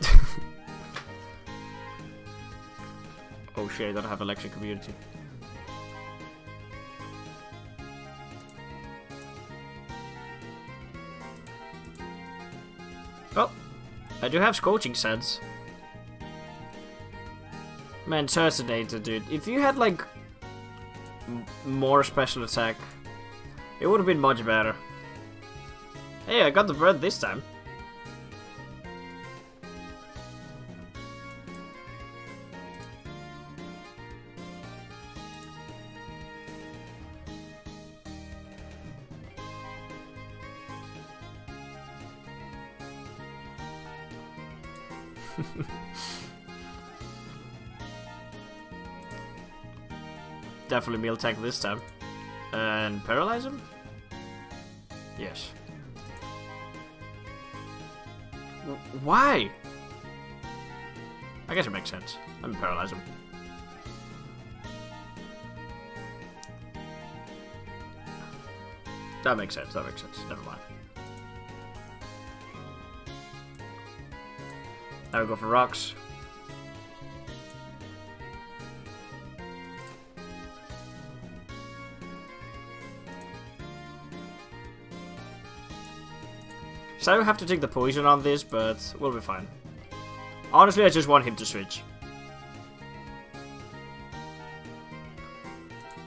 oh shit, I don't have electric community. I do have Scorching Sands. Man, Turtonator, dude. If you had, like, more special attack, it would have been much better. Hey, I got the bread this time. Definitely Miltank this time. And paralyze him? Yes. Why? I guess it makes sense. Let me paralyze him. That makes sense, that makes sense. Never mind. Now we go for rocks. So I have to take the poison on this, but we'll be fine. Honestly, I just want him to switch.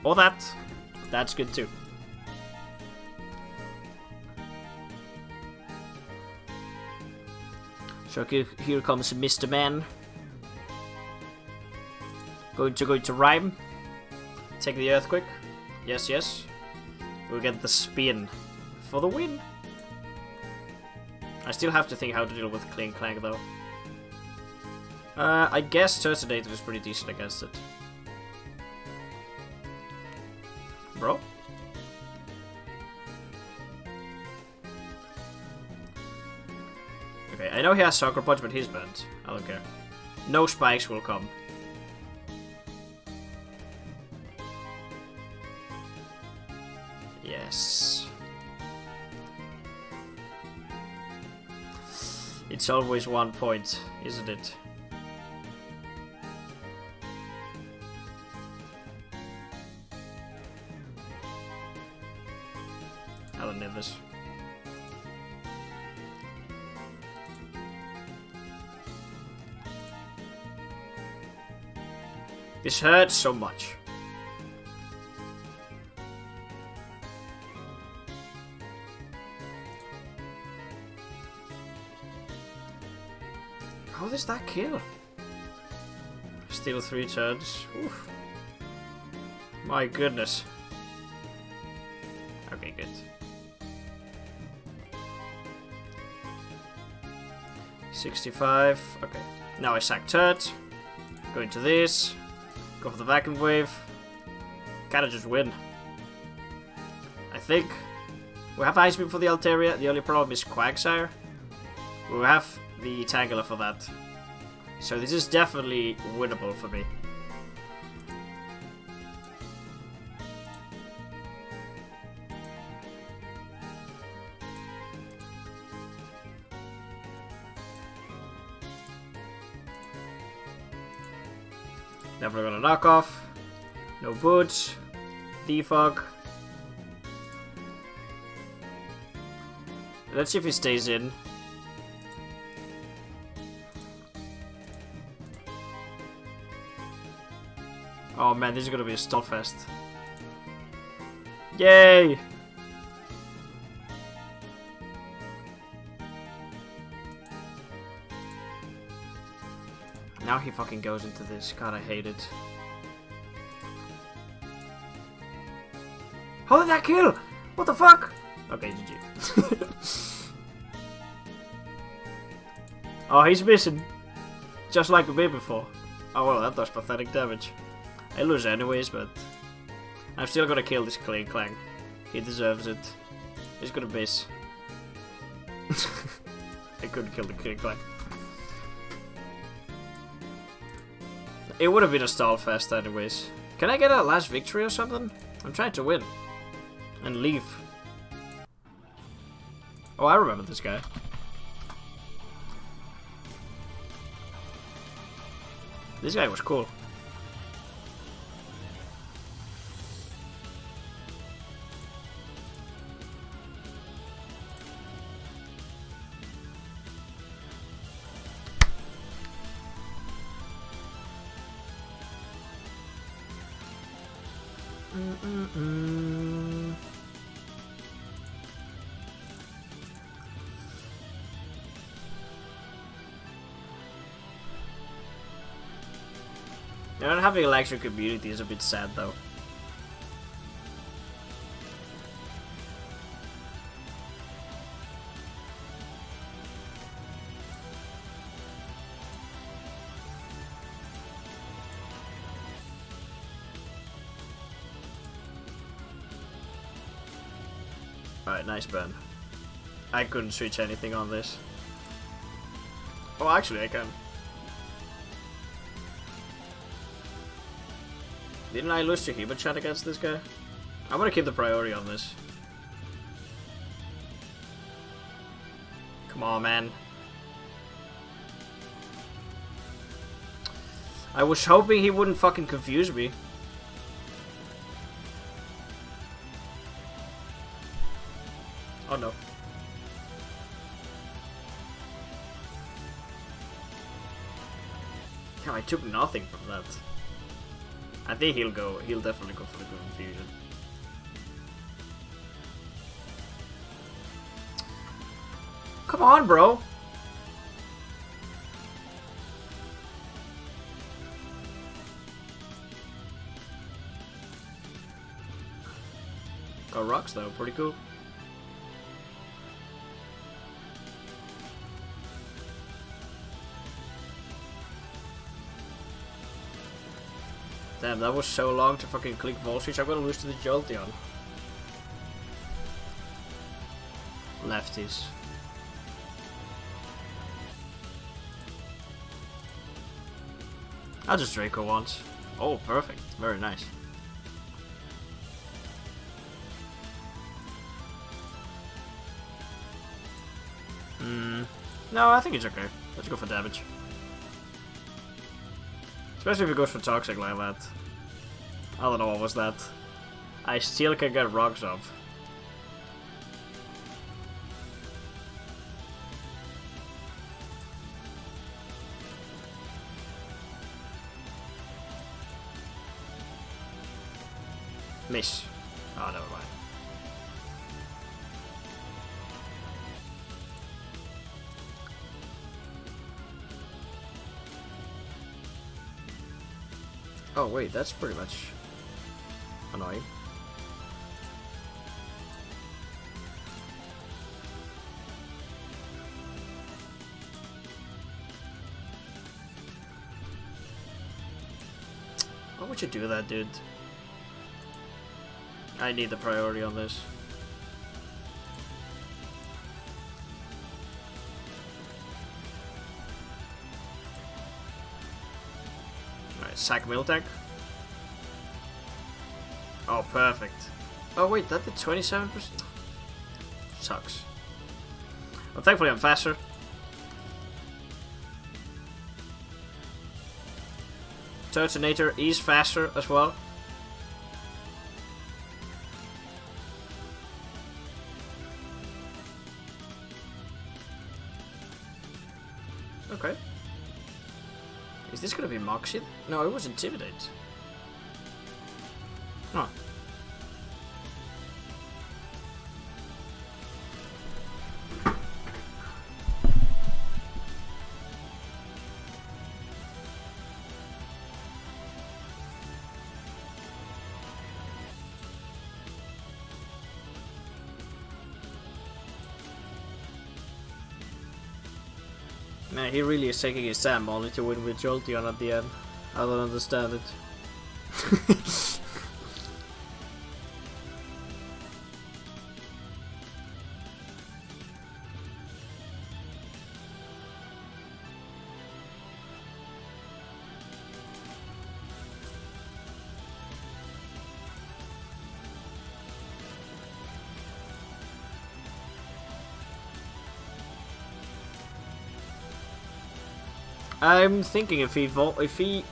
Or that. That's good too. So here comes Mr. Man. Going to go to rhyme. Take the earthquake. Yes, yes. We'll get the spin for the win. I still have to think how to deal with Klinklang though. Uh, I guess Turtonator is pretty decent against it. Bro? Okay, I know he has Sucker Punch, but he's bent. I don't care. No spikes will come. It's always one point, isn't it? This. This hurts so much. Kill? Steal three turns. Oof. My goodness. Okay, good. Sixty-five. Okay. Now I sack turd. Go into this. Go for the vacuum wave. Kinda just win. I think. We have Ice Beam for the Altaria. The only problem is Quagsire. We have the Tangela for that. So this is definitely winnable for me. Never gonna knock off. No boots. Defog. Let's see if he stays in. Oh man, this is gonna be a fest. Yay! Now he fucking goes into this. God, I hate it. How did that kill? What the fuck? Okay, GG. oh, he's missing. Just like we did before. Oh well, that does pathetic damage. I lose anyways, but I'm still gonna kill this Klinklang. He deserves it. He's gonna base. I couldn't kill the Klinklang. It would have been a stall fest anyways. Can I get a last victory or something? I'm trying to win. And leave. Oh, I remember this guy. This guy was cool. not having electric immunity is a bit sad though. Alright, nice burn. I couldn't switch anything on this. Oh, actually I can. Didn't I lose to Heba chat against this guy? I'm gonna keep the priority on this. Come on, man. I was hoping he wouldn't fucking confuse me. Oh no. Yeah, I took nothing from that. I think he'll go, he'll definitely go for the confusion. Come on, bro! Got rocks though, pretty cool. Damn, that was so long to fucking click Voltage. I'm gonna lose to the Jolteon. Lefties. I'll just Draco once. Oh, perfect. Very nice. Hmm. No, I think it's okay. Let's go for damage. Especially if it goes for Toxic like that. I don't know what was that. I still can get rocks off. Wait, that's pretty much annoying. Why would you do that, dude? I need the priority on this. Alright, sack Miltank. Oh, perfect. Oh wait, that did 27%? Sucks. Well, thankfully I'm faster. Turtonator is faster as well. Be Moxie? No, it was Intimidate. He really is taking his time only to win with Jolteon at the end. I don't understand it. I'm thinking if he if he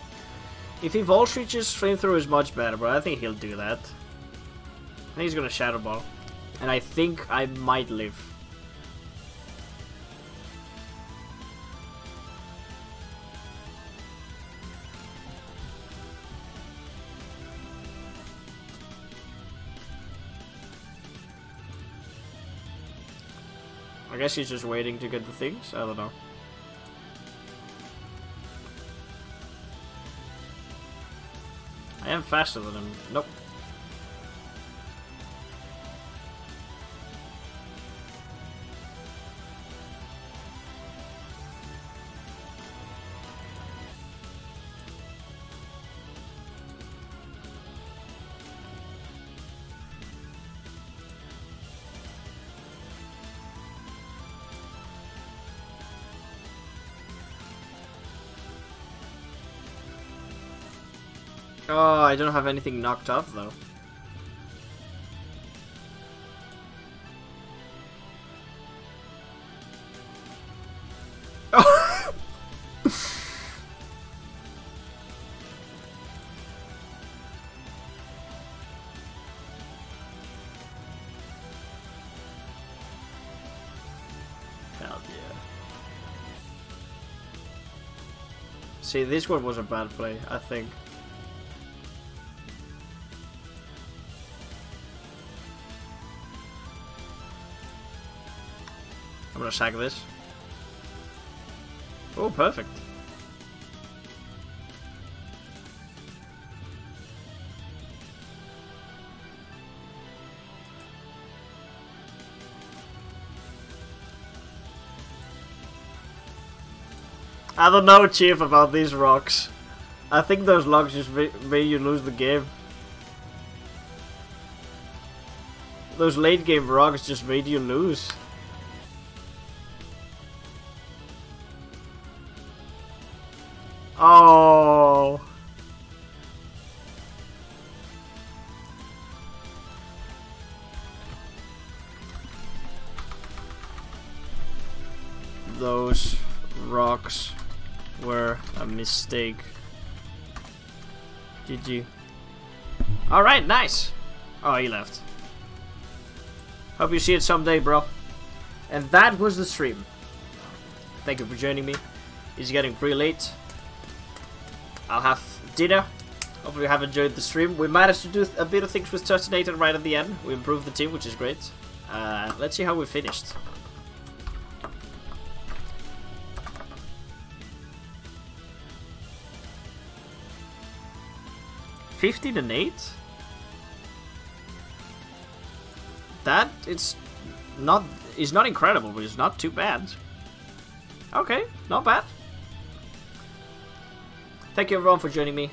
if he Volt Switches Flamethrower is much better, but I think he'll do that. I think he's gonna Shadow Ball. And I think I might live. I guess he's just waiting to get the things? I don't know. Am faster than him. Nope. I don't have anything knocked off though. Oh! Hell yeah. See, this one was a bad play, I think. Gonna sack this. Oh, perfect. I don't know, Chief, about these rocks. I think those logs just made you lose the game. Those late game rocks just made you lose. Mistake. GG. Alright, nice. Oh, he left. Hope you see it someday, bro. And that was the stream. Thank you for joining me. It's getting pretty late. I'll have dinner. Hopefully you have enjoyed the stream. We managed to do a bit of things with Turtonator right at the end. We improved the team, which is great. Uh, let's see how we finished. Fifteen and eight. That it's not is not incredible, but it's not too bad. Okay, not bad. Thank you everyone for joining me.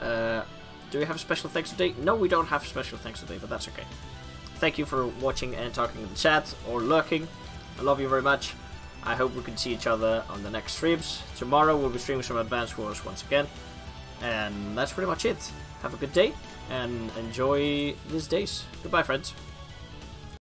Uh, do we have a special thanks today? No, we don't have special thanks today, but that's okay. Thank you for watching and talking in the chat or lurking. I love you very much. I hope we can see each other on the next streams. Tomorrow we'll be streaming some Advanced Wars once again. And that's pretty much it. Have a good day and enjoy these days. Goodbye, friends.